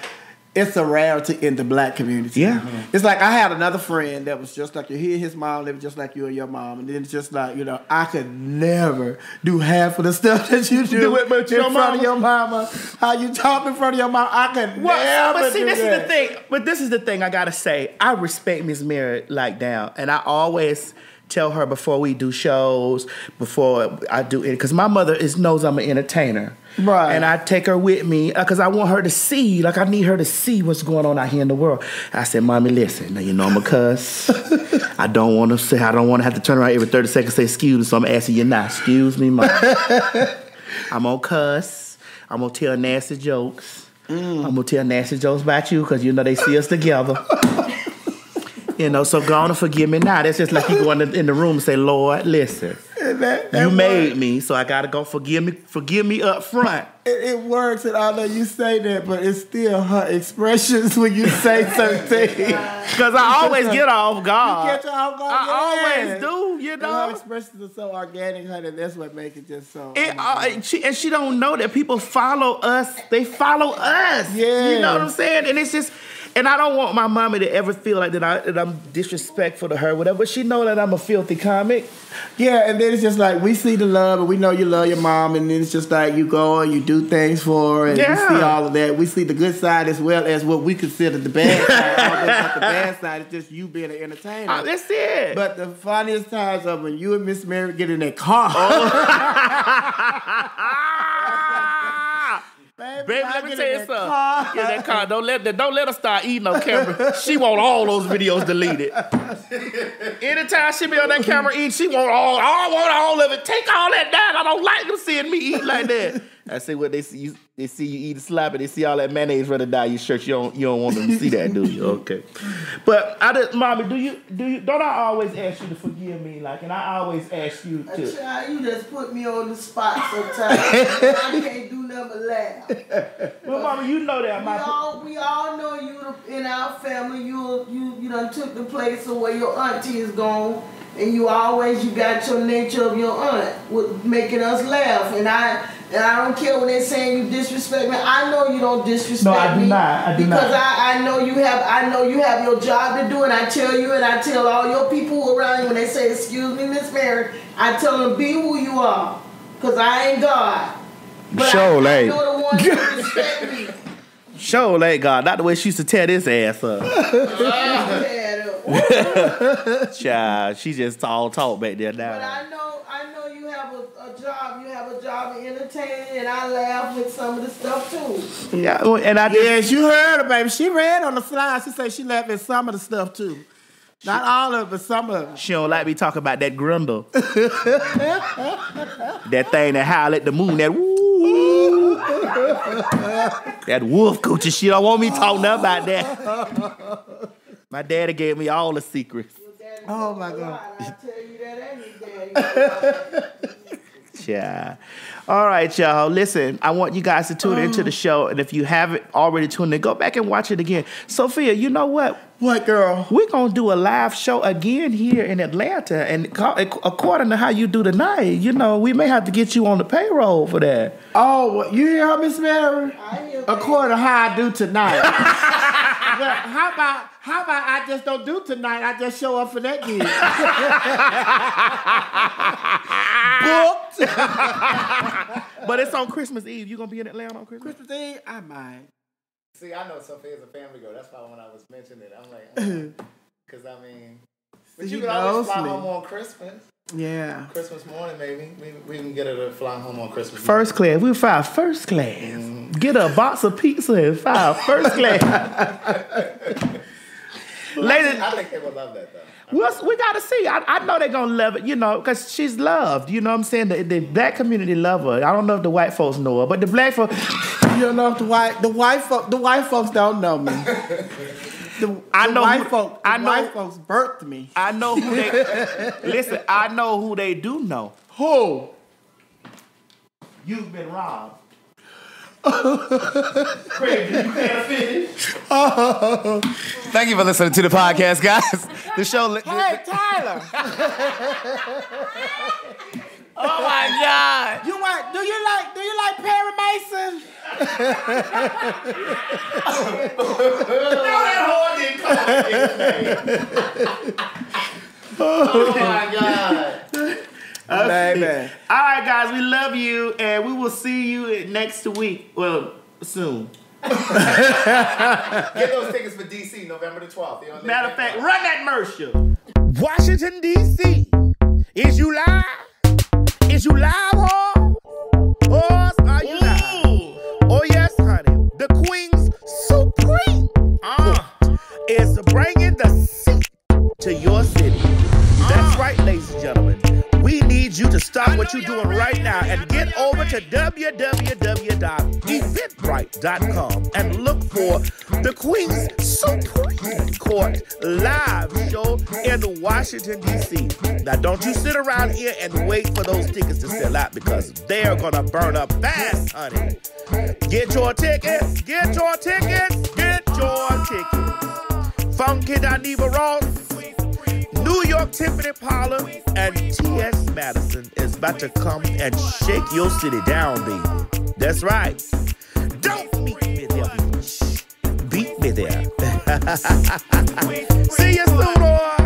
Speaker 5: it's a rarity in the black community.
Speaker 1: Yeah.
Speaker 5: It's like I had another friend that was just like you. He and his mom lived just like you and your mom, and then it's just like you know I could never do half of the stuff that you do,
Speaker 1: Do it with
Speaker 5: in
Speaker 1: your
Speaker 5: front
Speaker 1: mama?
Speaker 5: of your mama. How you talk in front of your mom? I could
Speaker 1: Well,
Speaker 5: never
Speaker 1: but see, this
Speaker 5: that.
Speaker 1: is the thing. But this is the thing I gotta say. I respect Miss Mary like down, and I always tell her before we do shows, before I do it, because my mother is knows I'm an entertainer,
Speaker 5: Right.
Speaker 1: And I take her with me uh, because I want her to see, like I need her to see what's going on out here in the world. I said, "Mommy, listen. Now you know I'm a cuss. I don't want to say. I don't want to have to turn around every thirty seconds and say excuse. me, So I'm asking you now. Excuse me, mom. I'm gonna cuss. I'm gonna tell nasty jokes. Mm. I'm gonna tell nasty jokes about you because you know they see us together. you know, so go on and forgive me now. That's just like you go in the, in the room and say, Lord, listen,
Speaker 5: That- that
Speaker 1: you
Speaker 5: works.
Speaker 1: made me, so I gotta go forgive me, forgive me up front.
Speaker 5: it, it works, and I know you say that, but it's still her expressions when you say something.
Speaker 1: Because I always get off guard.
Speaker 5: Catch her off guard,
Speaker 1: I always do, you
Speaker 5: And her
Speaker 1: know.
Speaker 5: expressions are so organic, honey. That's what makes it just so.
Speaker 1: It, uh,
Speaker 5: God.
Speaker 1: she, and she don't know that people follow us. They follow us.
Speaker 5: Yeah.
Speaker 1: You know what I'm saying? And it's just, and I don't want my mommy to ever feel like that, I, that I'm disrespectful to her, whatever. But she know that I'm a filthy comic.
Speaker 5: yeah, and then it's just like we see the love, and we know you love your mom, and then it's just like you go and you do things for her, and
Speaker 1: Yeah.
Speaker 5: we see all of that. We see the good side as well as what we consider the bad side. Not the bad side is just you being an entertainer.
Speaker 1: Uh, that's it.
Speaker 5: but the funniest times are when you and Miss Mary get in that car. Baby,
Speaker 1: Baby, let me tell you something.
Speaker 5: car.
Speaker 1: Get that car. Don't let that. Don't let her start eating on camera. She want all those videos deleted. Anytime she be on that camera eating, she want all. I want all of it. Take all that down. I don't like them seeing me eat like that. I say what they see. You, they see you eating sloppy. They see all that mayonnaise running down your shirt. You don't. You don't want them to see that, do you? Okay. But I just, mommy, do you do you? Don't I always ask you to forgive me? Like, and I always ask you to.
Speaker 4: Child, you just put me on the spot sometimes. I can't do nothing but laugh.
Speaker 1: Well, mama, you know that
Speaker 4: We
Speaker 1: my.
Speaker 4: all, we all know you in our family. You you you done took the place of where your auntie is gone, and you always you got your nature of your aunt with making us laugh. And I and I don't care when they're saying you disrespect me. I know you don't disrespect me.
Speaker 1: No, I do
Speaker 4: me
Speaker 1: not. I do
Speaker 4: because
Speaker 1: not.
Speaker 4: I, I know you have I know you have your job to do, and I tell you and I tell all your people around you when they say excuse me, Miss Mary, I tell them be who you are, cause I ain't God. But
Speaker 1: Sure,
Speaker 4: I, I
Speaker 1: like-
Speaker 4: know the ones who respect me.
Speaker 1: Show like God, not the way she used to tear this ass up.
Speaker 4: Oh, tear.
Speaker 1: Child, she just all talk back there now.
Speaker 4: But
Speaker 1: now.
Speaker 4: I know, I know you have a, a job. You have a job entertaining, and I laugh with some of the stuff too.
Speaker 1: Yeah, and I did.
Speaker 5: Yes, you heard her, baby. She read on the slide. She said she laughed at some of the stuff too. Not all of it, but some of it.
Speaker 1: she don't like me talking about that grundle. that thing that howl at the moon, that woo. that wolf coochie shit. I want me talking nothing about that. My daddy gave me all the secrets.
Speaker 5: Oh my God.
Speaker 4: I you that ain't his daddy.
Speaker 1: Yeah. All right, y'all. Listen, I want you guys to tune into the mm. show, and if you haven't already tuned in, go back and watch it again. Sophia, you know what?
Speaker 5: What girl?
Speaker 1: We're gonna do a live show again here in Atlanta, and according to how you do tonight, you know, we may have to get you on the payroll for that.
Speaker 5: Oh, you hear her, Miss Mary?
Speaker 4: I hear that.
Speaker 5: According to how I do tonight. well, how about how about I just don't do tonight? I just show up for that gig. Booked.
Speaker 1: But it's on Christmas Eve. You gonna be in Atlanta on Christmas?
Speaker 5: Christmas Eve, I might.
Speaker 2: See, I know Sophia's a family girl. That's why when I was mentioning it, I'm like, because I mean, but
Speaker 5: See,
Speaker 2: you can always fly
Speaker 5: me.
Speaker 2: home on Christmas.
Speaker 5: Yeah.
Speaker 2: Christmas morning, maybe. We, we can get her to fly home on Christmas.
Speaker 1: First class. We'll fly first class. Mm-hmm. Get a box of pizza and fly first class. Ladies,
Speaker 2: I think they would love that though.
Speaker 1: Well, we gotta see. I, I know they're gonna love it, you know, because she's loved. You know what I'm saying? The, the black community love her. I don't know if the white folks know her, but the black folks,
Speaker 5: You don't know if the white the white folk the white folks don't know me. The,
Speaker 1: I
Speaker 5: the
Speaker 1: know
Speaker 5: white
Speaker 1: who-
Speaker 5: folk. The
Speaker 1: I know-
Speaker 5: white folks birthed me.
Speaker 1: I know who they. listen, I know who they do know.
Speaker 5: Who?
Speaker 1: You've been robbed. Craig, you can't finish.
Speaker 2: Thank you for listening to the podcast, guys. The show. Li-
Speaker 5: Hey Tyler,
Speaker 1: Oh my God.
Speaker 5: you want? Do you like? Do you like Perry Mason?
Speaker 2: oh my God.
Speaker 5: Baby.
Speaker 1: All right, guys, we love you, and we will see you next week. Well, soon.
Speaker 2: Get those tickets for DC November the 12th. They're
Speaker 1: Matter of fact, run that Mercer.
Speaker 7: Washington, D.C. Is you live? Is you live, ho? Oh, are you live? Oh, yes, honey. The Queen's Supreme Court is bringing the seat to your city. You to stop what you're doing right now and get over to www.eventbrite.com and look for the Queen's Supreme Court live show in Washington, D.C. Now, don't you sit around here and wait for those tickets to sell out because they're going to burn up fast, honey. Get your tickets, get your tickets, get your tickets. Funky Dineva Ross, New York Tiffany Pollard, and T.S. Madison is about to come and shake your city down, baby. That's right. Don't meet me there, bitch. Beat me there. See you soon, boy.